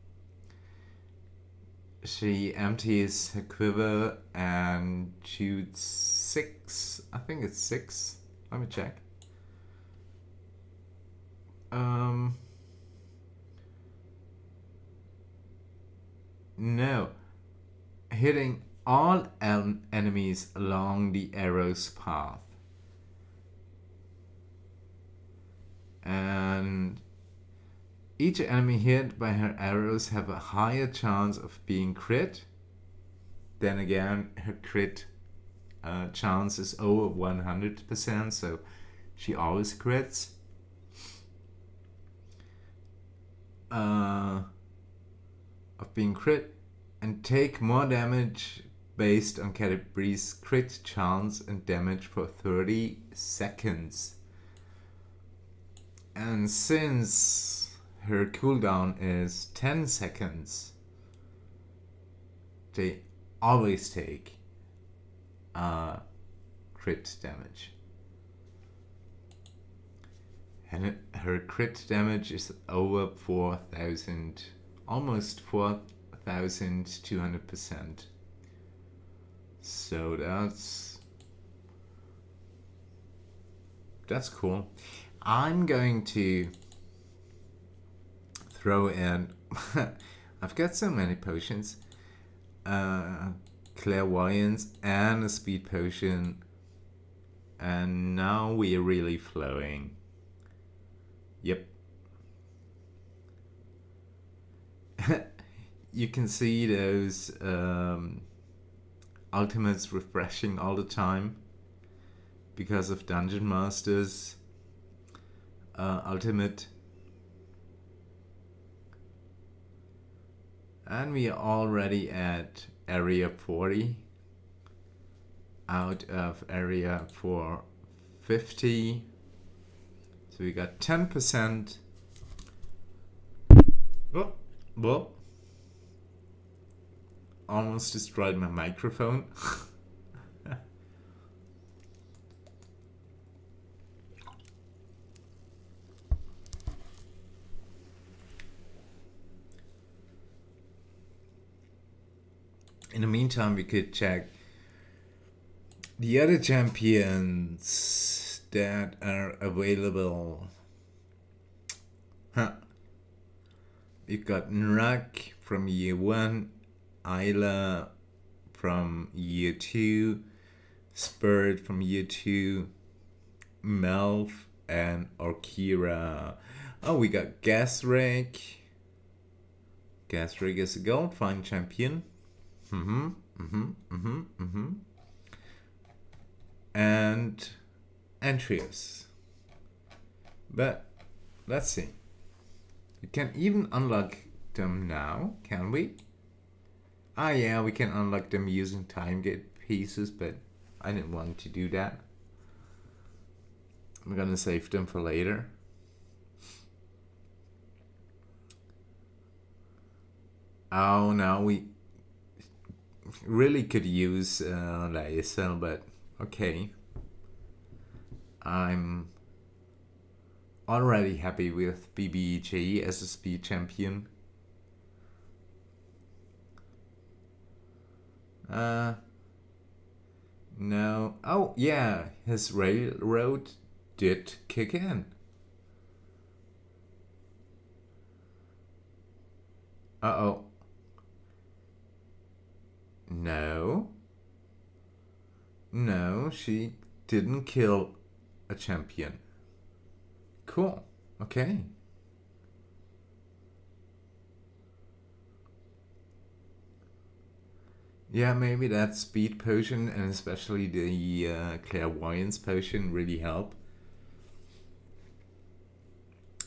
Speaker 1: She empties her quiver and shoots six, I think it's six. Let me check. Um, No. Hitting all en enemies along the arrow's path. And each enemy hit by her arrows have a higher chance of being crit. Then again, her crit uh, chance is over 100%, so she always crits. Uh, of being crit and take more damage based on Catti-brie's crit chance and damage for 30 seconds. And since her cooldown is 10 seconds, they always take uh, crit damage. And it, her crit damage is over 4000 almost 4,200%. So that's that's cool. I'm going to throw in I've got so many potions. Uh, clairvoyance and a speed potion and now we're really flowing. Yep. you can see those um, ultimates refreshing all the time because of Dungeon Masters uh, ultimate. And we are already at area 40 out of area 450. So we got 10% Oh, well, almost destroyed my microphone. In the meantime, we could check the other champions that are available. Huh. We've got Nrakk from year one, Isla from year two, Spurt from year two, Melf, and Orkira. Oh, we got Gazrick. Gazrick is a gold, fine champion. Mm-hmm, mm-hmm, mm-hmm, mm-hmm. And Antrius. But let's see. We can even unlock them now, can we? Ah yeah, we can unlock them using time gate pieces, but I didn't want to do that. I'm gonna save them for later. Oh, now we really could use uh, Lae'zel, but okay. I'm already happy with BBEG as a speed champion. Uh, no. Oh, yeah, his railroad did kick in. Uh oh. No. No, she didn't kill a champion. Cool. Okay. Yeah, maybe that speed potion and especially the uh, clairvoyance potion really help.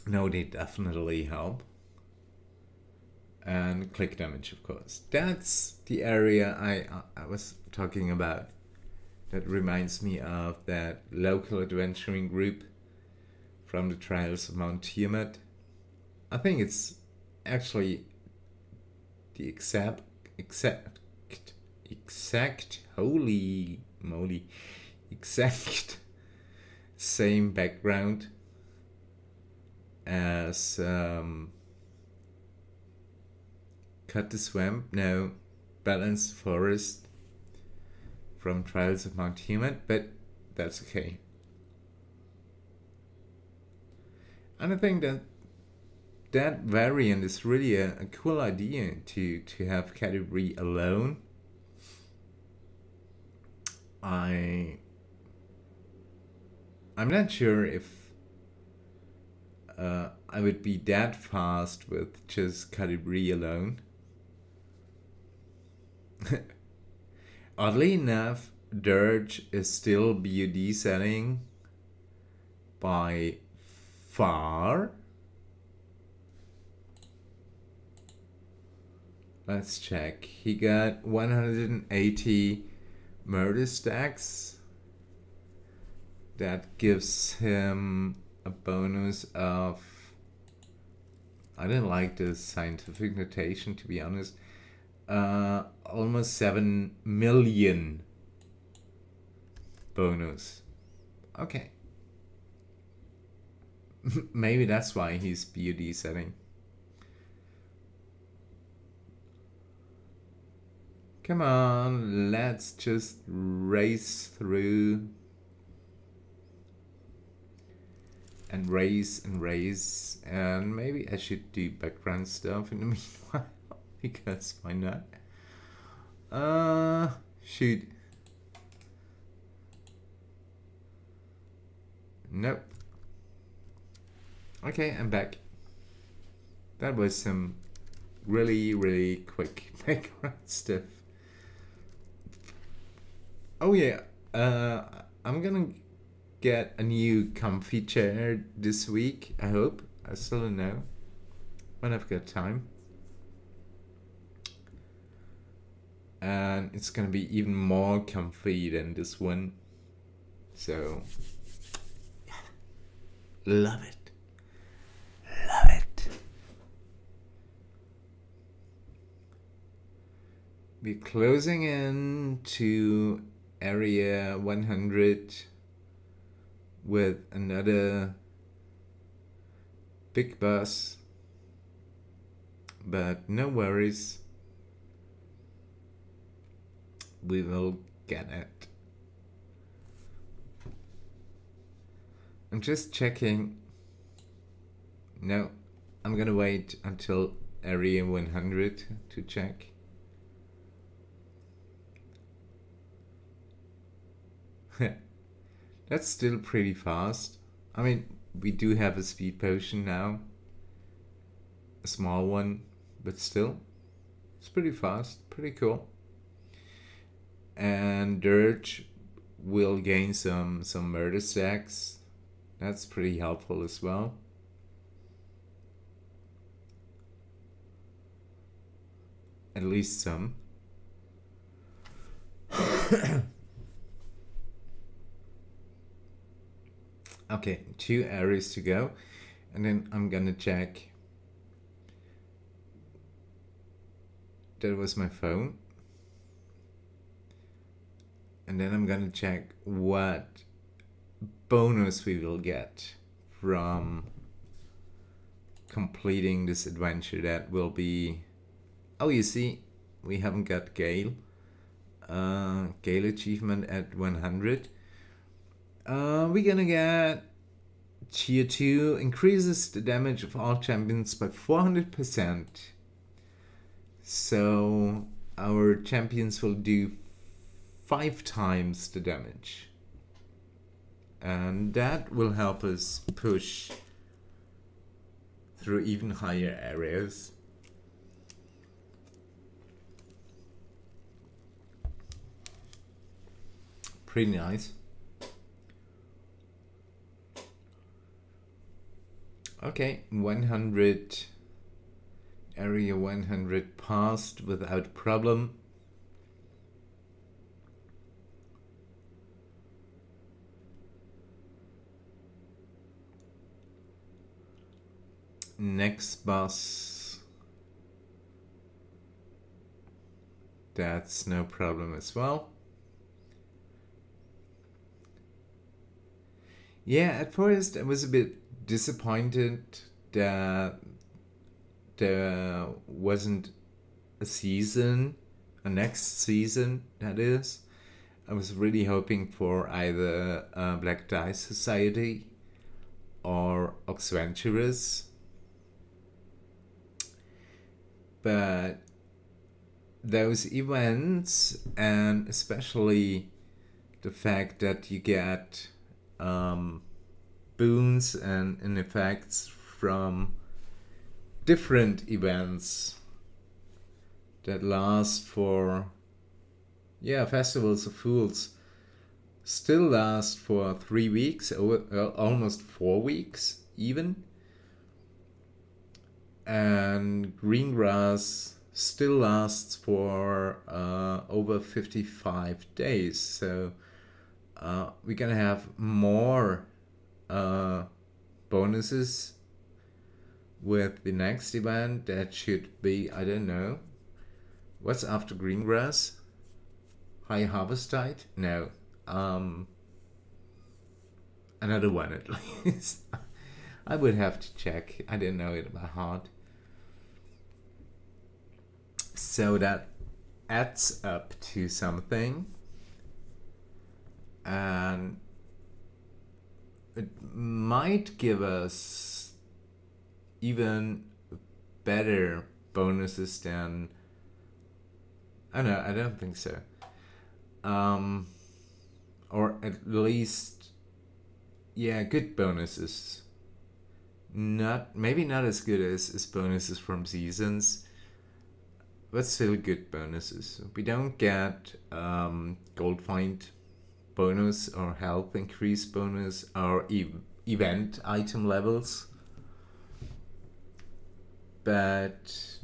Speaker 1: No, they definitely help. And click damage, of course. That's the area I, I was talking about. That reminds me of that local adventuring group from the Trials of Mount Tiamat. I think it's actually the exact, exact, exact, holy moly, exact same background as um, Cut the Swamp, no, Balanced Forest from Trials of Mount Tiamat, but that's okay. And I think that that variant is really a, a cool idea to to have category alone. I I'm not sure if uh, I would be that fast with just category alone. Oddly enough, Dirge is still BUD setting by far. Let's check. He got 180 murder stacks. That gives him a bonus of... I didn't like the scientific notation to be honest. Uh, almost 7 million bonus. Okay. Maybe that's why he's BUD setting. Come on, let's just race through and race and race and maybe I should do background stuff in the meanwhile because why not? Uh, shoot. Nope. Okay, I'm back. That was some really, really quick background stuff. Oh yeah, uh, I'm gonna get a new comfy chair this week, I hope. I still don't know. When I've got time. and it's gonna be even more comfy than this one. So yeah. love it. Love it. We're closing in to area 100 with another big bus but no worries we will get it I'm just checking no I'm gonna wait until area 100 to check That's still pretty fast. I mean, we do have a speed potion now. A small one, but still. It's pretty fast, pretty cool. And Dirge will gain some, some murder stacks. That's pretty helpful as well. At least some. okay two areas to go and then I'm gonna check that was my phone and then I'm gonna check what bonus we will get from completing this adventure that will be oh you see we haven't got Gale uh, Gale achievement at 100 uh, we're gonna get tier 2 increases the damage of all champions by 400%. So our champions will do 5 times the damage. And that will help us push through even higher areas. Pretty nice. Okay, 100 area 100 passed without problem. Next bus. That's no problem as well. Yeah, at first I was a bit disappointed that there wasn't a season, a next season, that is. I was really hoping for either uh, Black Dice Society or Oxventurers. But those events, and especially the fact that you get um, boons and, and effects from different events that last for yeah festivals of fools still last for three weeks or almost four weeks even and Greengrass still lasts for uh, over 55 days. So uh, we're gonna have more uh, bonuses with the next event that should be I don't know what's after Greengrass? High harvest tide? No. Um another one at least. I would have to check. I didn't know it by heart so that adds up to something and it might give us even better bonuses than I don't know, I don't think so. Um, or at least, yeah, good bonuses. Not maybe not as good as, as bonuses from seasons, but still good bonuses. We don't get um, gold find bonus or health increase bonus or event item levels. But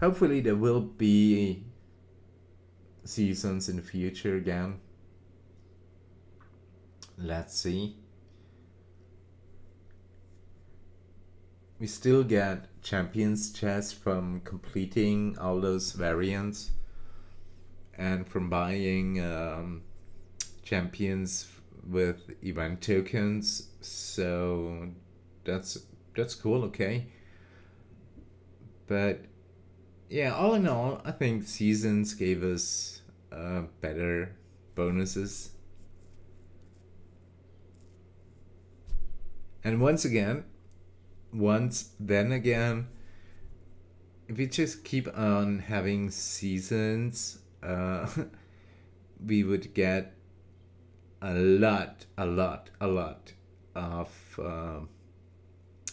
Speaker 1: hopefully there will be seasons in the future again. Let's see. We still get champions chest from completing all those variants and from buying um, champions with event tokens. So that's that's cool okay. But yeah all in all i think seasons gave us uh, better bonuses. And once again once then again. If we just keep on having seasons uh, we would get a lot a lot a lot of uh,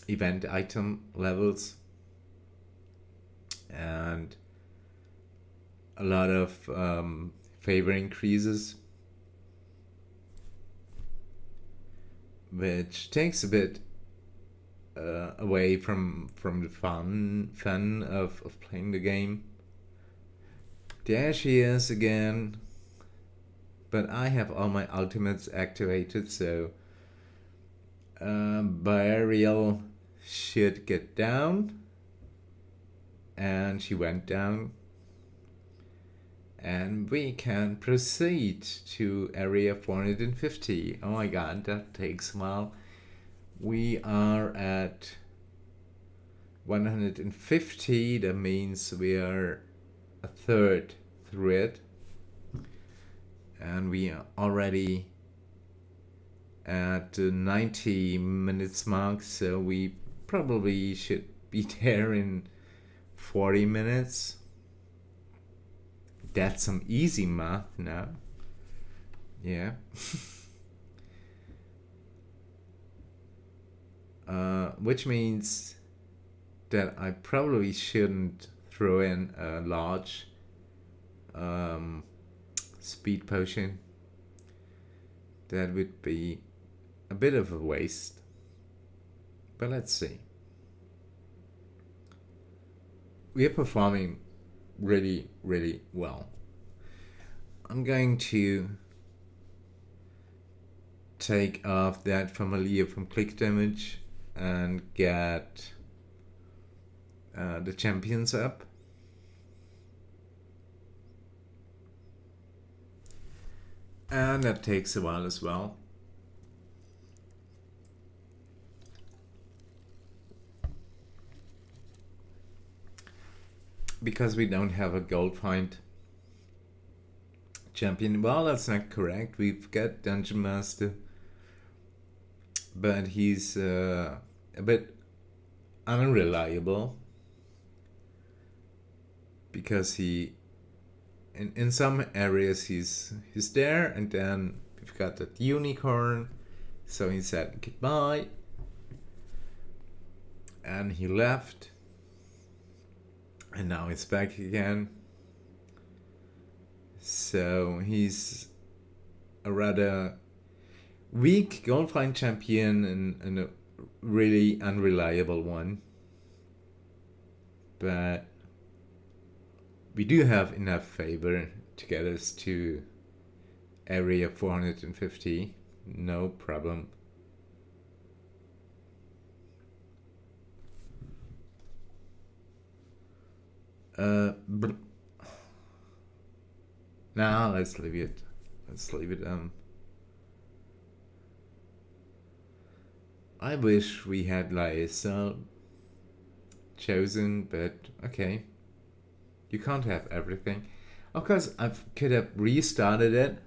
Speaker 1: event item levels. And a lot of um, favor increases. Which takes a bit uh, away from from the fun fun of, of playing the game. There she is again. But I have all my ultimates activated, so uh, Burial should get down. And she went down. And we can proceed to area 450. Oh my god, that takes a while we are at 150 that means we are a third through it. And we are already at 90 minutes mark so we probably should be there in 40 minutes. That's some easy math now. Yeah Uh, which means that I probably shouldn't throw in a large um, speed potion. That would be a bit of a waste. But let's see. We are performing really, really well. I'm going to take off that familiar from click damage and get uh, the champions up. And that takes a while as well. Because we don't have a gold find champion. Well, that's not correct. We've got Dungeon Master. But he's uh, a bit unreliable because he in, in some areas he's he's there and then we've got that unicorn. So he said goodbye. And he left. And now he's back again. So he's a rather weak gold find champion and, and a really unreliable one. But we do have enough favor to get us to area 450. No problem. Uh, now let's leave it. Let's leave it. Um, I wish we had Lae'zel chosen, but okay. You can't have everything. Of course, I could have restarted it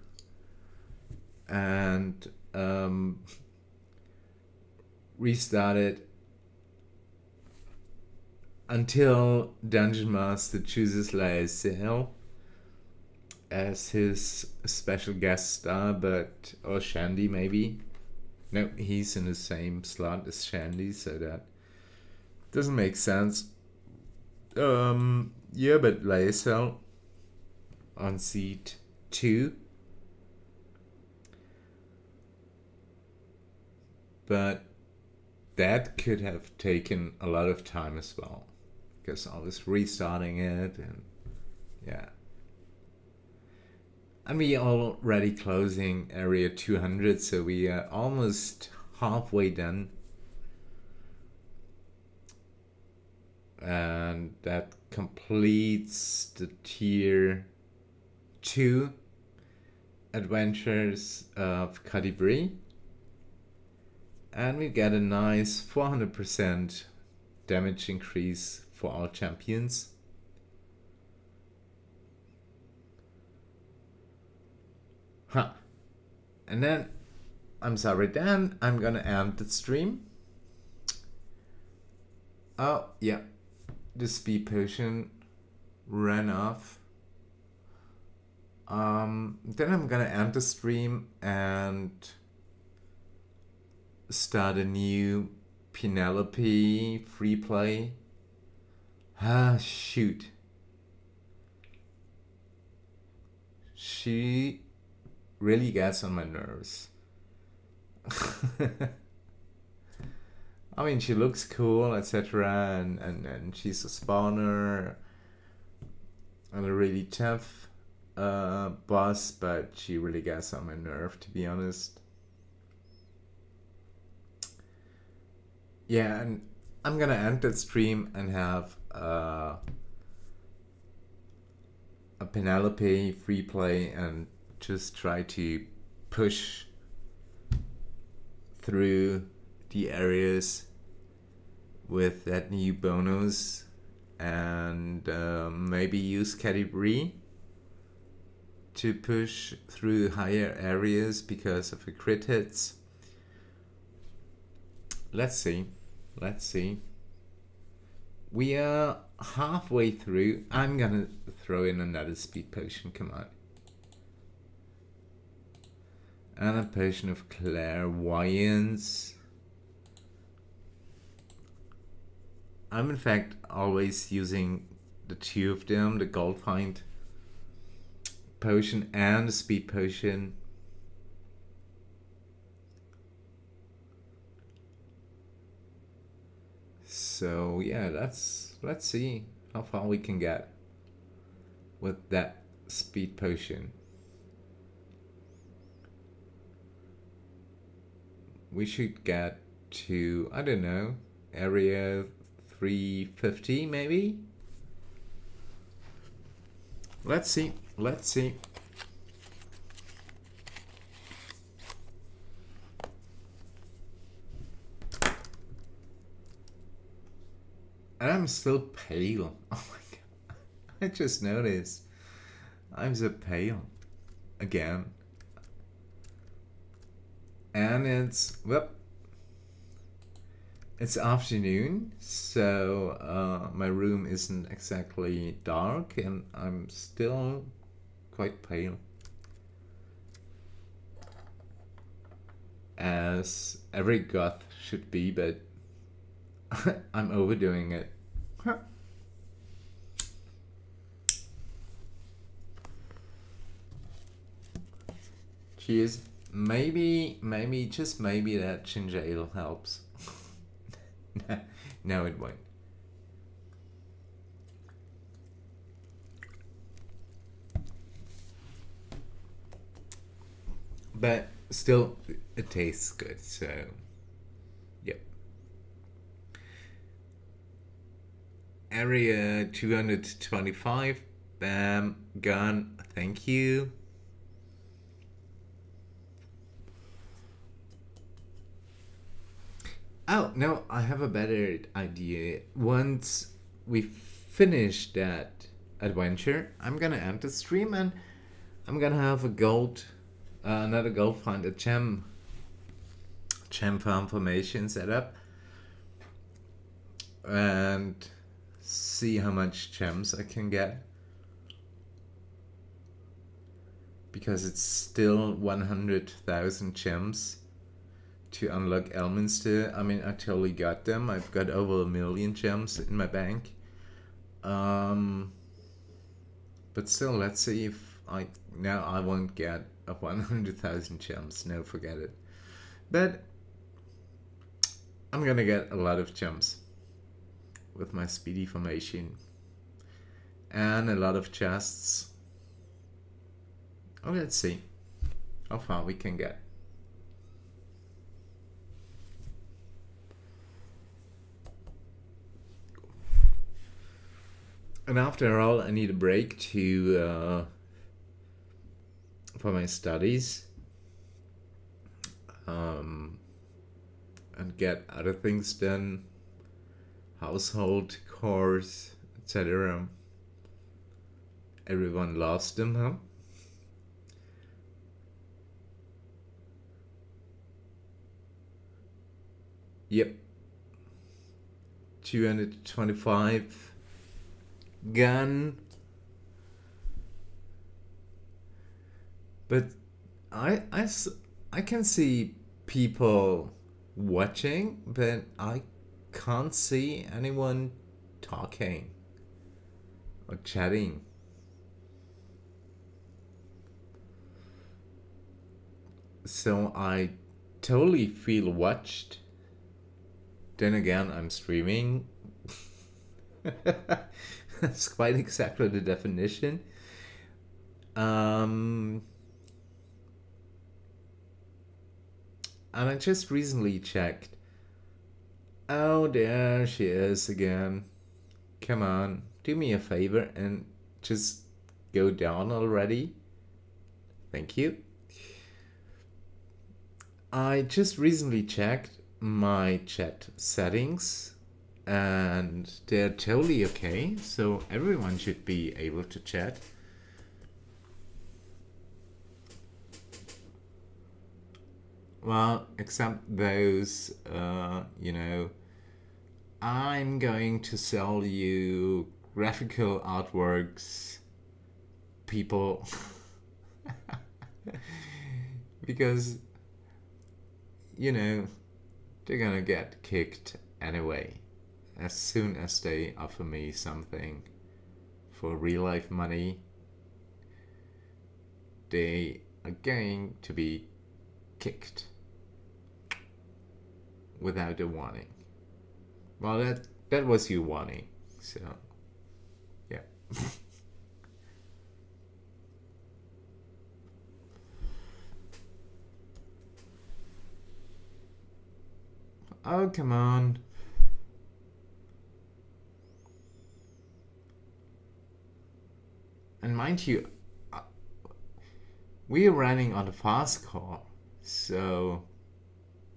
Speaker 1: and um, restarted until Dungeon Master chooses Lae'zel as his special guest star, but or Shandie maybe. No, he's in the same slot as Shandie, so that doesn't make sense. Um, yeah, but Lae'zel on seat two. But that could have taken a lot of time as well because I was restarting it and yeah and we already closing area 200 so we are almost halfway done. And that completes the tier 2 adventures of Catti Brie. And we get a nice 400% damage increase for all champions huh and then I'm sorry then I'm gonna end the stream oh yeah the speed potion ran off um, then I'm gonna end the stream and start a new Penelope free play. Ah, shoot. She really gets on my nerves. I mean, she looks cool, etc., and, and, and she's a spawner and a really tough uh, boss, but she really gets on my nerve, to be honest. Yeah, and I'm gonna end that stream and have uh, a Penelope free play and just try to push through the areas with that new bonus and uh, maybe use Catti to push through higher areas because of the crit hits. Let's see. Let's see. We are halfway through. I'm gonna throw in another speed potion. Come on. And a potion of clairvoyance. I'm in fact always using the two of them, the gold find potion and the speed potion. So yeah, let's let's see how far we can get with that speed potion. We should get to I don't know area 350 maybe. Let's see. Let's see. And I'm still pale. Oh my god. I just noticed. I'm so pale. Again. And it's, well, it's afternoon, so uh, my room isn't exactly dark and I'm still quite pale. As every goth should be, but I'm overdoing it. Cheers. Maybe, maybe, just maybe that ginger ale helps. no, it won't. but still it tastes good so yep area 225 bam gun thank you oh no i have a better idea. Once we finish that adventure i'm gonna end the stream and i'm gonna have a gold uh, another gold find a gem gem farm formation setup and see how much gems I can get. Because it's still 100,000 gems to unlock Elminster. I mean, I totally got them. I've got over a million gems in my bank. Um, but still, let's see if I now I won't get of 100,000 gems. No, forget it. But I'm gonna get a lot of gems with my speedy formation and a lot of chests. Oh, let's see how far we can get. And after all, I need a break to uh, for my studies um, and get other things done, household chores, etc. Everyone loves them, huh? Yep. 225 gun. But I, I, I can see people watching, but I can't see anyone talking or chatting. So I totally feel watched. Then again, I'm streaming. That's quite exactly the definition. Um, and I just recently checked. Oh, there she is again. Come on, do me a favor and just go down already. Thank you. I just recently checked my chat settings and they're totally okay, so everyone should be able to chat. Well, except those, uh, you know, I'm going to sell you graphical artworks, people. because, you know, they're gonna get kicked anyway. As soon as they offer me something for real life money, they are going to be kicked without a warning. Well, that that was your warning. So, yeah. oh, come on. And mind you, uh, we are running on a fast car, so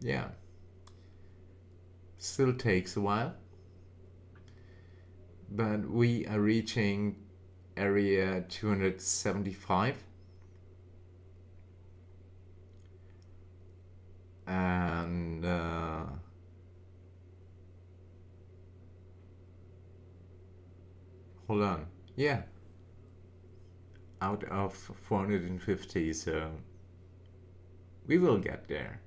Speaker 1: yeah. Still takes a while. But we are reaching area 275 and uh, hold on. Yeah out of 450 so we will get there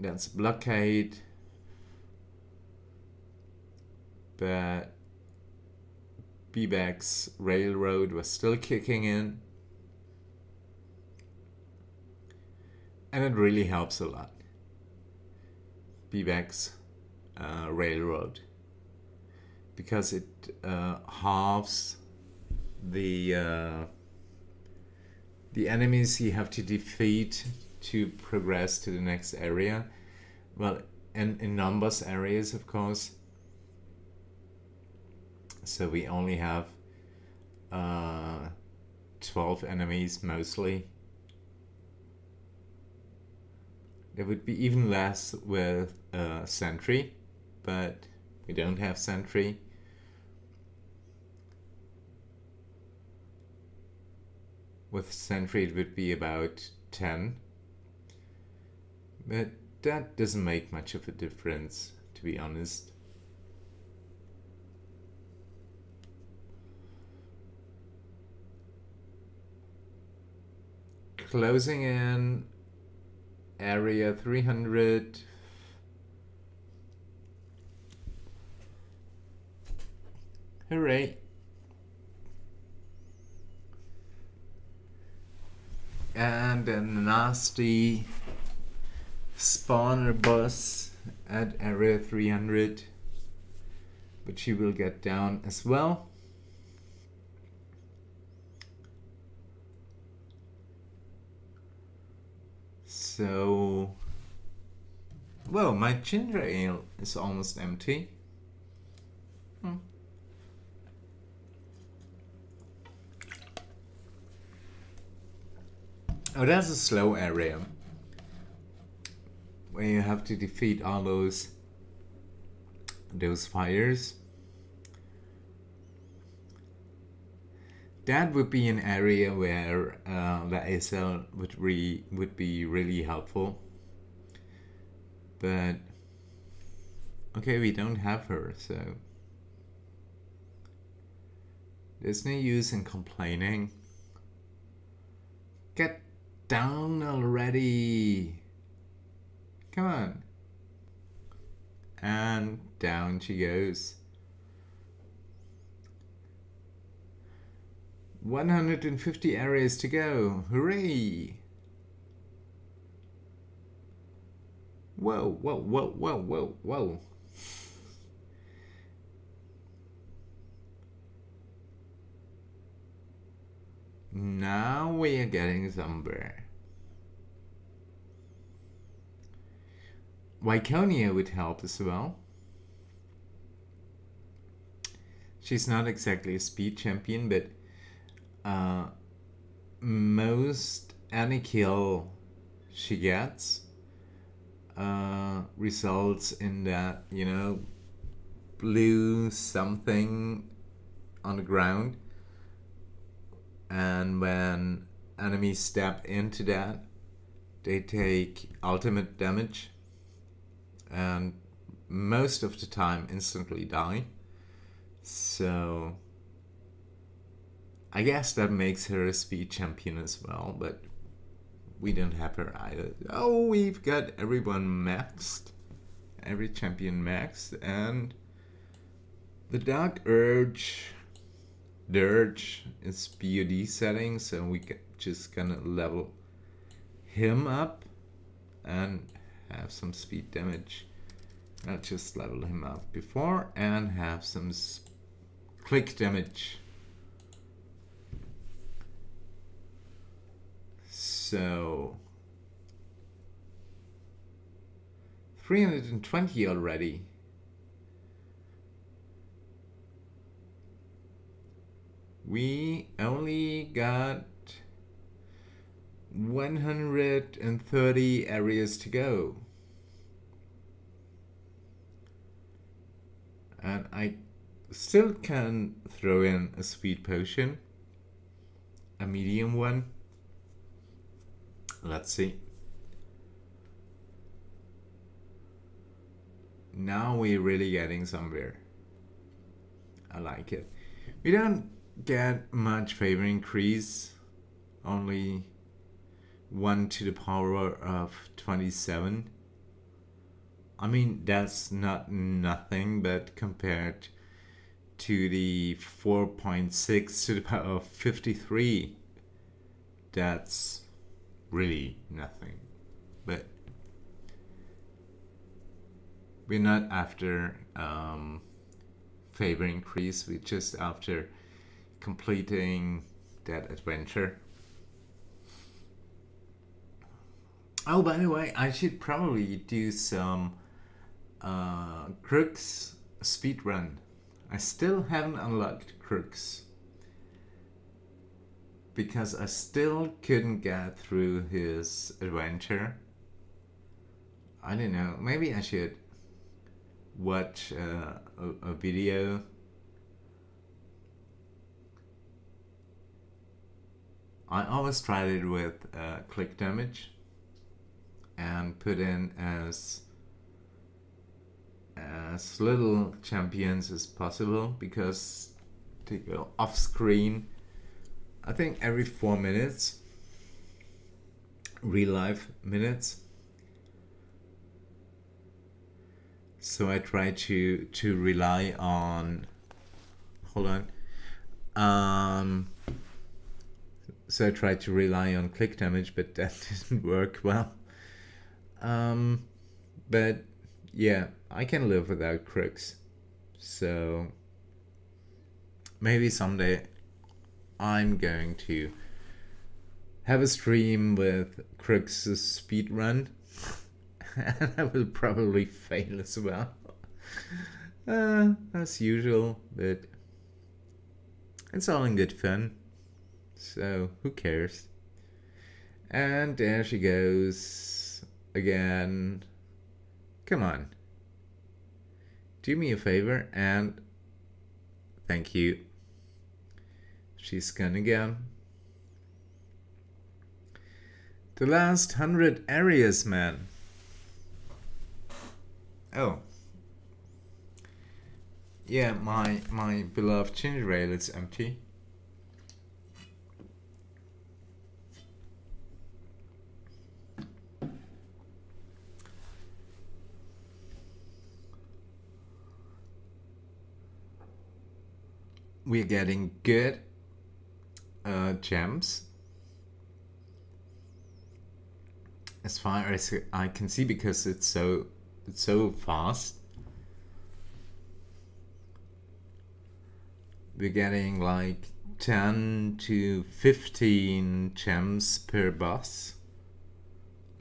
Speaker 1: That's blockade. But BBEG's railroad was still kicking in. And it really helps a lot. BBEG's uh, railroad. Because it uh, halves the uh, the enemies you have to defeat to progress to the next area. Well, in, in numbers areas, of course. So we only have uh, 12 enemies mostly. There would be even less with uh, Sentry, but we don't have Sentry. With Sentry it would be about 10 but that doesn't make much of a difference, to be honest. Closing in area 300 Hooray! And a nasty spawner bus at area 300 but she will get down as well so well my ginger ale is almost empty Hmm. Oh, that's a slow area where you have to defeat all those those fires. That would be an area where uh, the ASL would re would be really helpful. But okay, we don't have her, so there's no use in complaining. Get down already. Come on. And down she goes. 150 areas to go. Hooray! Whoa, whoa, whoa, whoa, whoa, whoa. Now we are getting somewhere. Wyconia would help as well. She's not exactly a speed champion, but uh, most any kill she gets uh, results in that, you know, blue something on the ground. And when enemies step into that, they take ultimate damage and most of the time instantly die. So I guess that makes her a speed champion as well, but we don't have her either. Oh, we've got everyone maxed. Every champion maxed and the Dark Urge Dirge is pod settings, and we can just gonna level him up and have some speed damage. I'll just level him up before and have some click damage. So 320 already. We only got 130 areas to go. And I still can throw in a sweet potion, a medium one. Let's see. Now we're really getting somewhere. I like it. We don't get much favor increase, only 1 to the power of 27. I mean, that's not nothing, but compared to the 4.6 to the power of 53, that's really nothing. But we're not after um, favor increase, we're just after completing that adventure. Oh, by the way, I should probably do some uh, Crux speed run. I still haven't unlocked Crux because I still couldn't get through his adventure. I don't know. Maybe I should watch uh, a, a video. I always tried it with uh, click damage and put in as as little champions as possible because they go off screen I think every four minutes real life minutes. So I try to to rely on hold on um so I try to rely on click damage but that didn't work well um, but yeah, I can live without Crux. So maybe someday I'm going to have a stream with Crux' speed run. and I will probably fail as well. Uh, as usual, but it's all in good fun. So, who cares? And there she goes again. Come on. Do me a favor and thank you. She's gone again. The last hundred areas, man. Oh. Yeah, my my beloved ginger rail is empty. We're getting good uh, gems as far as I can see because it's so it's so fast. We're getting like 10 to 15 gems per bus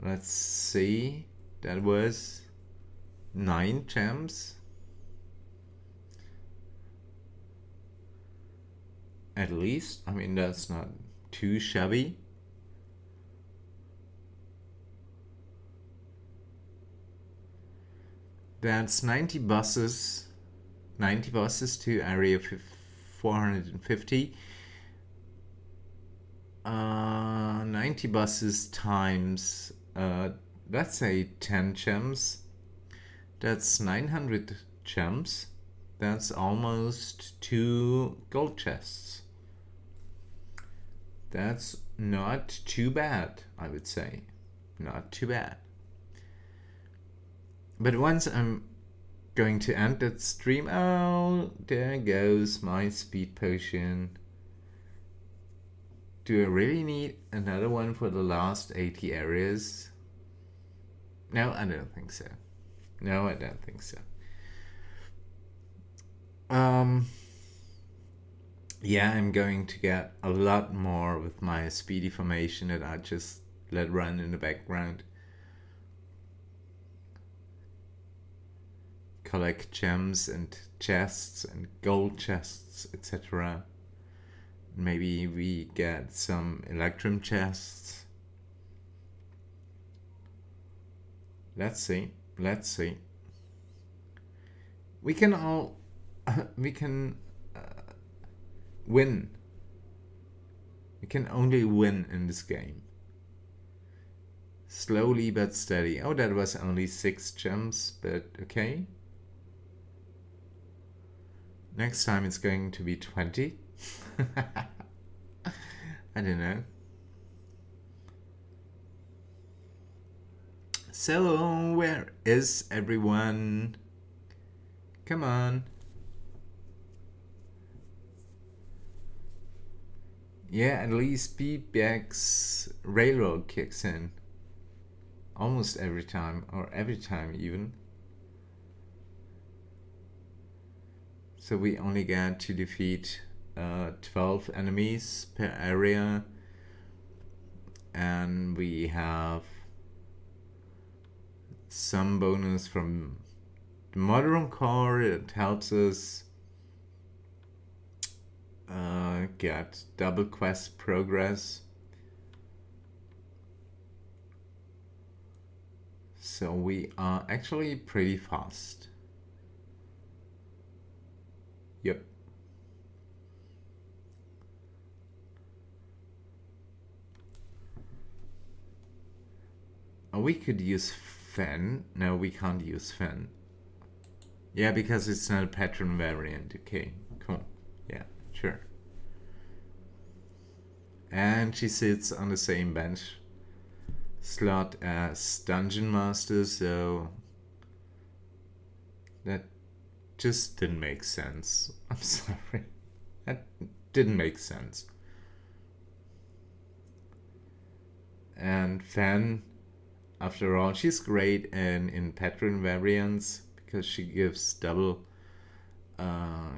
Speaker 1: Let's see. That was 9 gems. At least. I mean, that's not too shabby. That's 90 buses, 90 buses to area 450. Uh, 90 buses times, uh, let's say 10 gems. That's 900 gems. That's almost two gold chests. That's not too bad, I would say. Not too bad. But once I'm going to end that stream, oh, there goes my speed potion. Do I really need another one for the last 80 areas? No, I don't think so. No, I don't think so. Um, yeah, I'm going to get a lot more with my speedy formation that I just let run in the background. collect gems and chests and gold chests, etc. Maybe we get some electrum chests. Let's see. Let's see. We can all we can win. We can only win in this game. Slowly but steady. Oh, that was only six gems, but okay. Next time it's going to be 20. I don't know. So, where is everyone? Come on. Yeah, at least BBEG's Railroad kicks in. Almost every time, or every time even. So we only get to defeat uh, 12 enemies per area. And we have some bonus from the modron core. It helps us uh, get double quest progress. So we are actually pretty fast. Yep. Oh, we could use Fen. No, we can't use Fen. Yeah, because it's not a patron variant. Okay, sure. And she sits on the same bench slot as Dungeon Master, so that just didn't make sense. I'm sorry. That didn't make sense. And Fan, after all, she's great in, in patron variants because she gives double uh,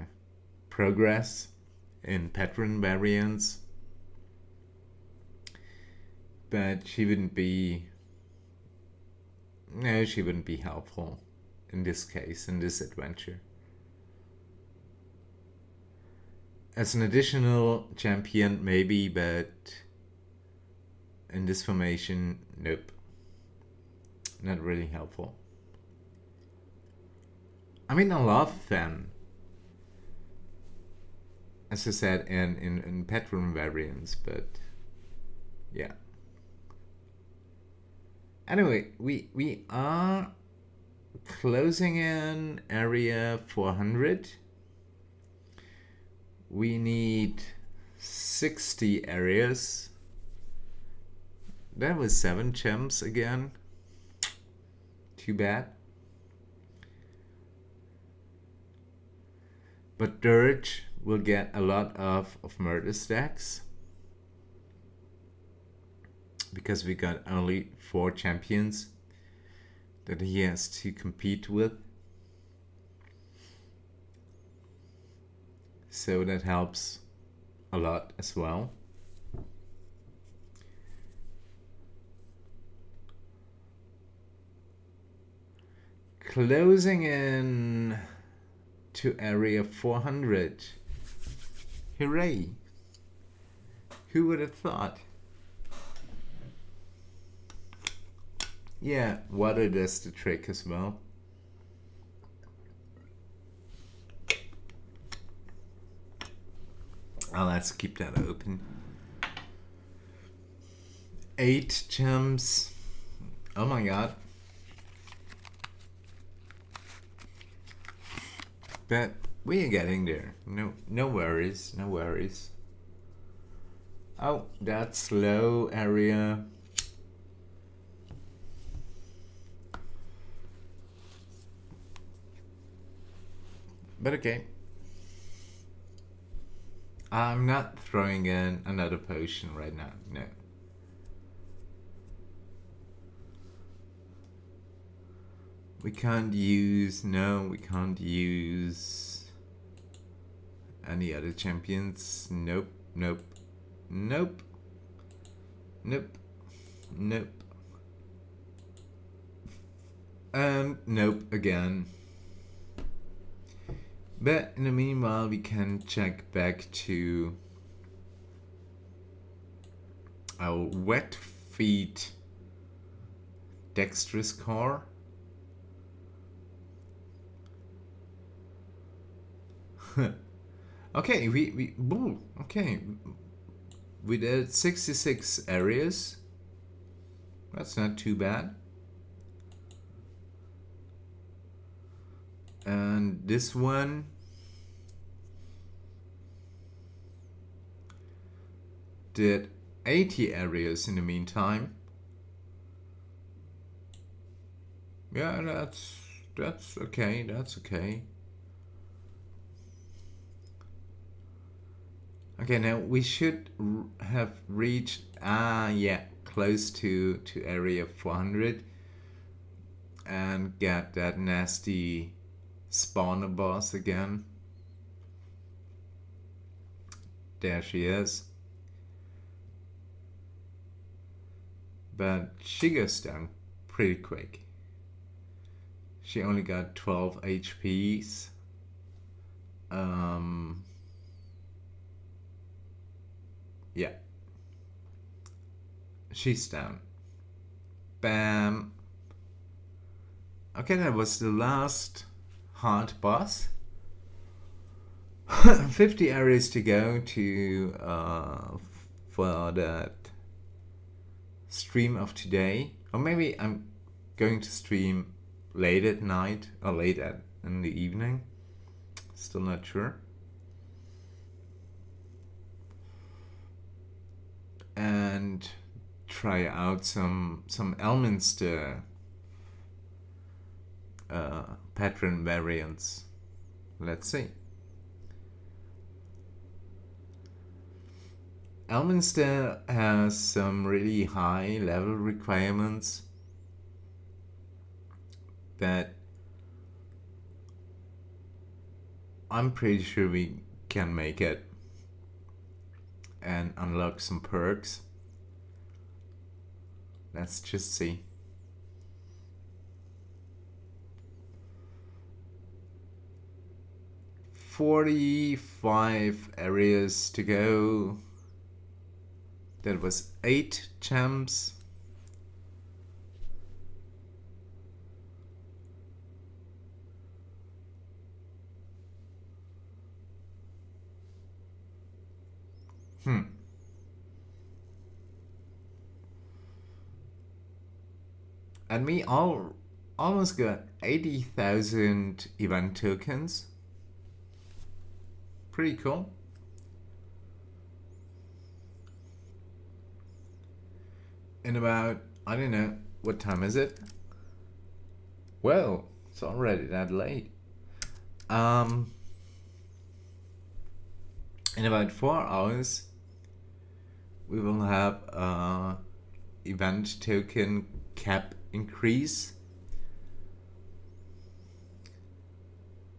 Speaker 1: progress in patron variants. But she wouldn't be, no, she wouldn't be helpful in this case, in this adventure. As an additional champion, maybe, but in this formation, nope. Not really helpful. I mean, I love them, as I said, in, in, in Patron variants, but yeah. Anyway, we, we are closing in area 400 we need 60 areas. That was seven gems again. Too bad. But Durge will get a lot of, of murder stacks because we got only four champions that he has to compete with. So that helps a lot as well. Closing in to area 400. Hooray! Who would have thought? Yeah, water does the trick as well. Oh, let's keep that open. Eight gems. Oh my god. But we are getting there. No, no worries, no worries. Oh, that slow area. But okay. I'm not throwing in another potion right now, no. We can't use, no, we can't use any other champions. Nope, nope, nope, nope, nope. And nope again. But in the meanwhile, we can check back to our wet feet dexterous core. okay, we, we ooh, okay. We did 66 areas. That's not too bad. and this one did 80 areas in the meantime yeah that's that's okay that's okay okay now we should have reached ah yeah close to to area 400 and get that nasty spawn a boss again. There she is. But she goes down pretty quick. She only got 12 HPs. Um, yeah. She's down. Bam. Okay, that was the last hard boss. 50 areas to go to uh, for that stream of today or maybe I'm going to stream late at night or late at in the evening still not sure and try out some some Elminster uh, patron variants. Let's see. Elminster has some really high level requirements that I'm pretty sure we can make it and unlock some perks. Let's just see. 45 areas to go. That was 8 champs. Hmm. And we all almost got 80,000 event tokens. Pretty cool. In about, I don't know, what time is it? Well, it's already that late. Um, in about four hours, we will have a event token cap increase.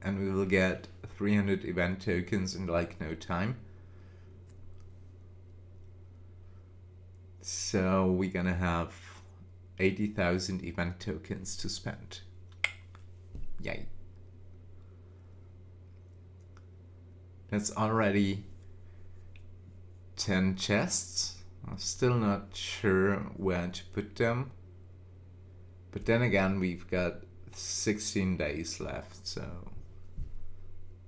Speaker 1: And we will get 300 event tokens in like no time. So we're gonna have 80,000 event tokens to spend. Yay. That's already 10 chests. I'm still not sure where to put them. But then again, we've got 16 days left, so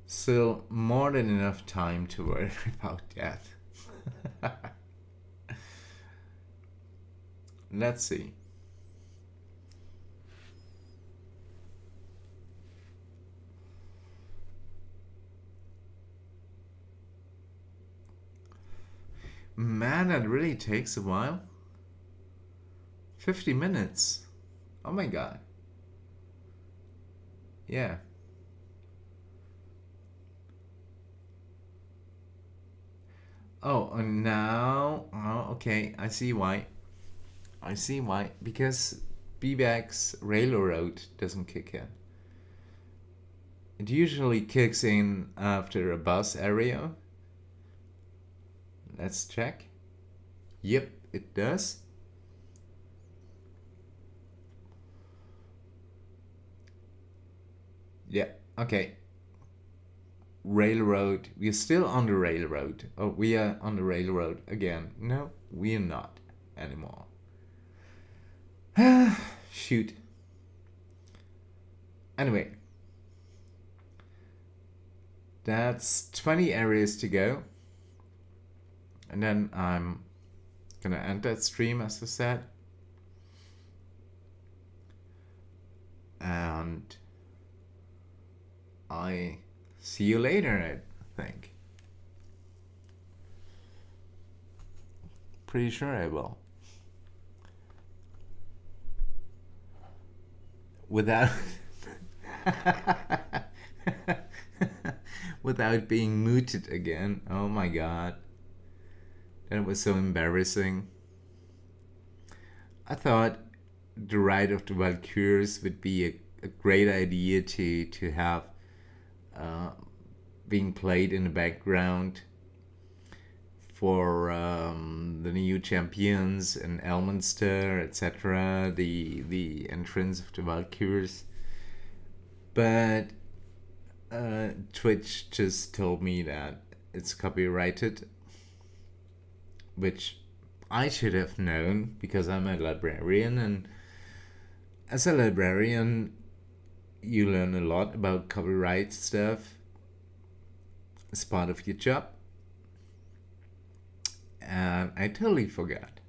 Speaker 1: still more than enough time to worry about that. Let's see. Man, that really takes a while. 50 minutes. Oh my god. Yeah. Oh, and now, oh, okay, I see why. I see why. Because BBEG's Railroad doesn't kick in. It usually kicks in after a bus area Let's check. Yep, it does. Yeah, okay. Railroad. We're still on the railroad. Oh, we are on the railroad again. No, we are not anymore. Shoot. Anyway. That's 20 areas to go and then I'm gonna end that stream as I said. And I see you later I think. Pretty sure I will. Without without being muted again. Oh my god and it was so embarrassing. I thought the Ride of the Valkyries would be a, a great idea to to have uh, being played in the background for um, the new champions and Elminster, etc. The the entrance of the Valkyries, but uh, Twitch just told me that it's copyrighted which I should have known because I'm a librarian, and as a librarian, you learn a lot about copyright stuff as part of your job. And I totally forgot.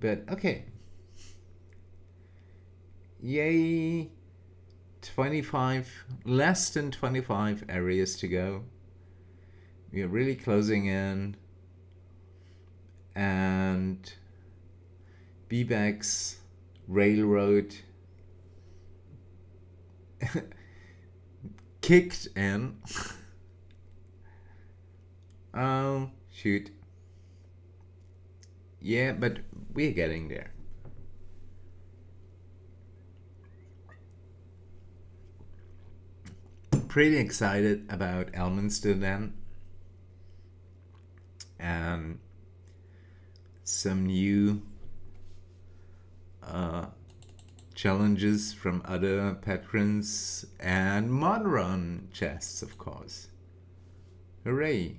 Speaker 1: But okay. Yay! 25, less than 25 areas to go we are really closing in and BBEG's railroad kicked in. oh, shoot. Yeah, but we're getting there. Pretty excited about Elminster then and some new uh, challenges from other patrons and mod chests, of course. Hooray!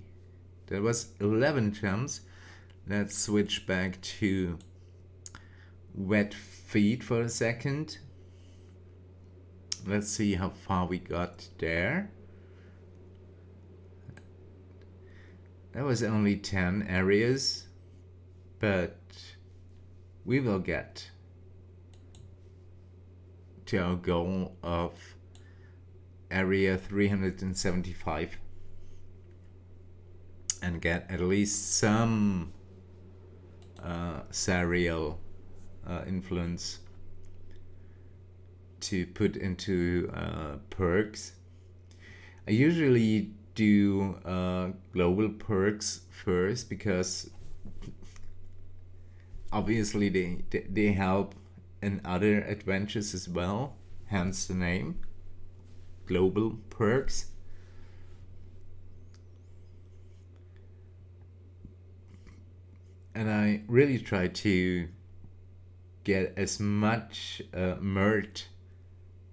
Speaker 1: That was 11 gems. Let's switch back to wet feet for a second. Let's see how far we got there. That was only 10 areas, but we will get to our goal of area 375 and get at least some uh, serial uh, influence to put into uh, perks. I usually do uh, global perks first because obviously they, they help in other adventures as well, hence the name global perks. And I really try to get as much uh,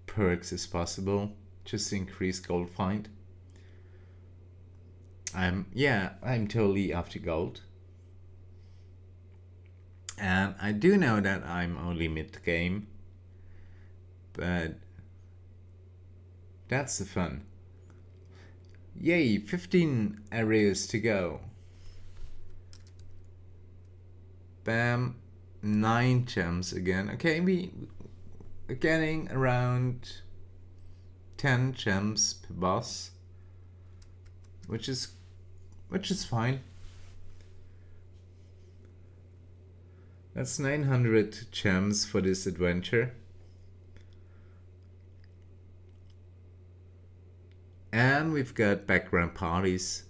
Speaker 1: perks as possible just to increase gold find. I'm yeah, I'm totally after gold. And I do know that I'm only mid game, but that's the fun. Yay, 15 areas to go. Bam, 9 gems again. Okay, we are getting around 10 gems per boss, which is which is fine. That's 900 gems for this adventure. And we've got background parties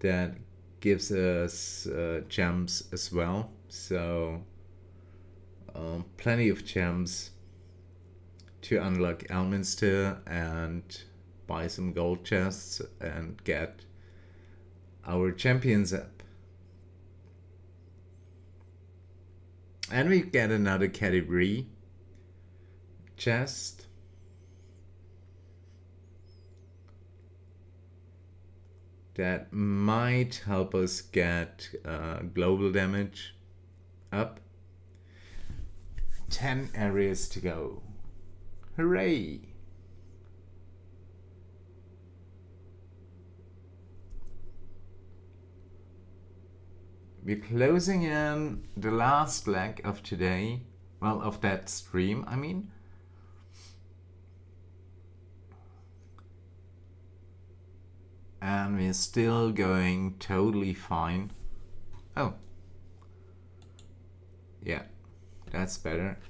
Speaker 1: that gives us uh, gems as well. So um, plenty of gems to unlock Elminster and buy some gold chests and get our champions up. And we get another category chest. That might help us get uh, global damage up. 10 areas to go. Hooray! We're closing in the last leg of today. Well, of that stream, I mean. And we're still going totally fine. Oh. Yeah, that's better.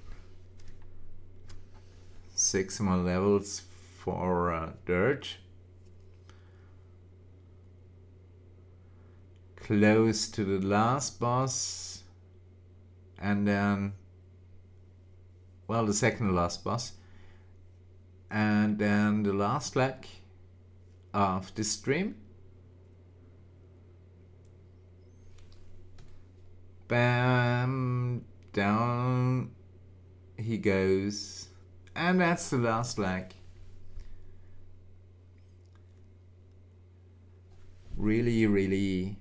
Speaker 1: Six more levels for uh, Durge. Close to the last boss and then well the second last boss and then the last leg of the stream. Bam down he goes and that's the last leg. Really really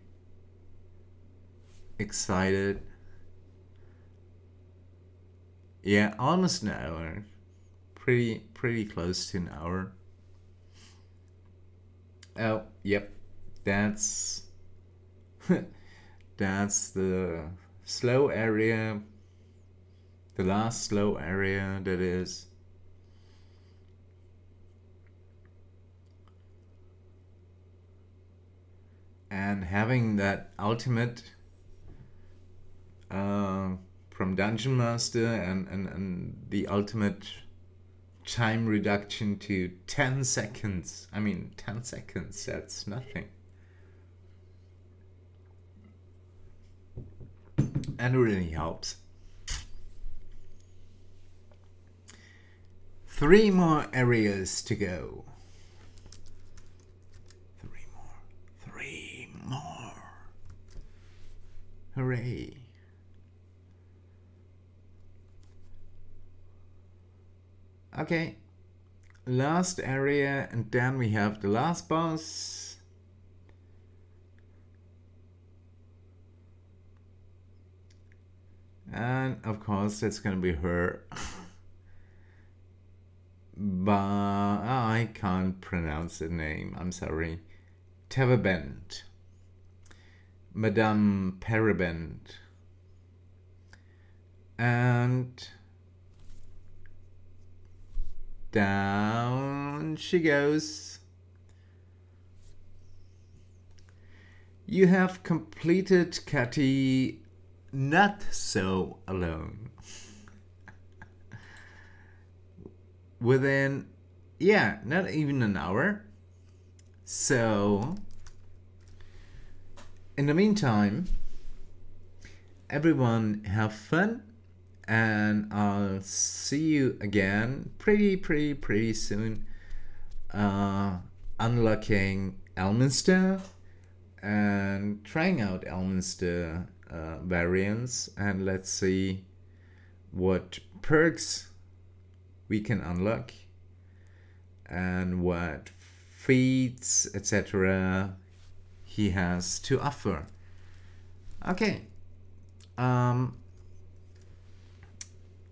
Speaker 1: excited. Yeah, almost an hour. Pretty pretty close to an hour. Oh, yep. That's that's the slow area. The last slow area that is. And having that ultimate uh, from Dungeon Master and, and, and the ultimate time reduction to 10 seconds. I mean, 10 seconds, that's nothing. And it really helps. Three more areas to go. Three more. Three more. Hooray. Okay, last area, and then we have the last boss. And of course, that's gonna be her. but I can't pronounce the name, I'm sorry. Teverbent. Madame Peribent. And down she goes. You have completed Cattie not so alone. Within, yeah, not even an hour. So, in the meantime, everyone have fun and I'll see you again pretty, pretty, pretty soon. Uh, unlocking Elminster and trying out Elminster uh, variants, and let's see what perks we can unlock and what feats, etc. he has to offer. Okay. Um,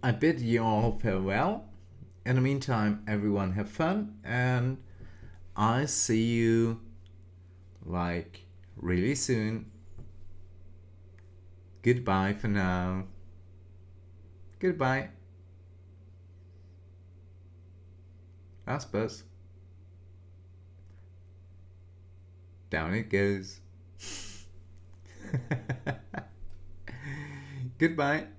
Speaker 1: I bid you all farewell. In the meantime, everyone have fun and I see you like really soon. Goodbye for now. Goodbye. Aspers. Down it goes. Goodbye.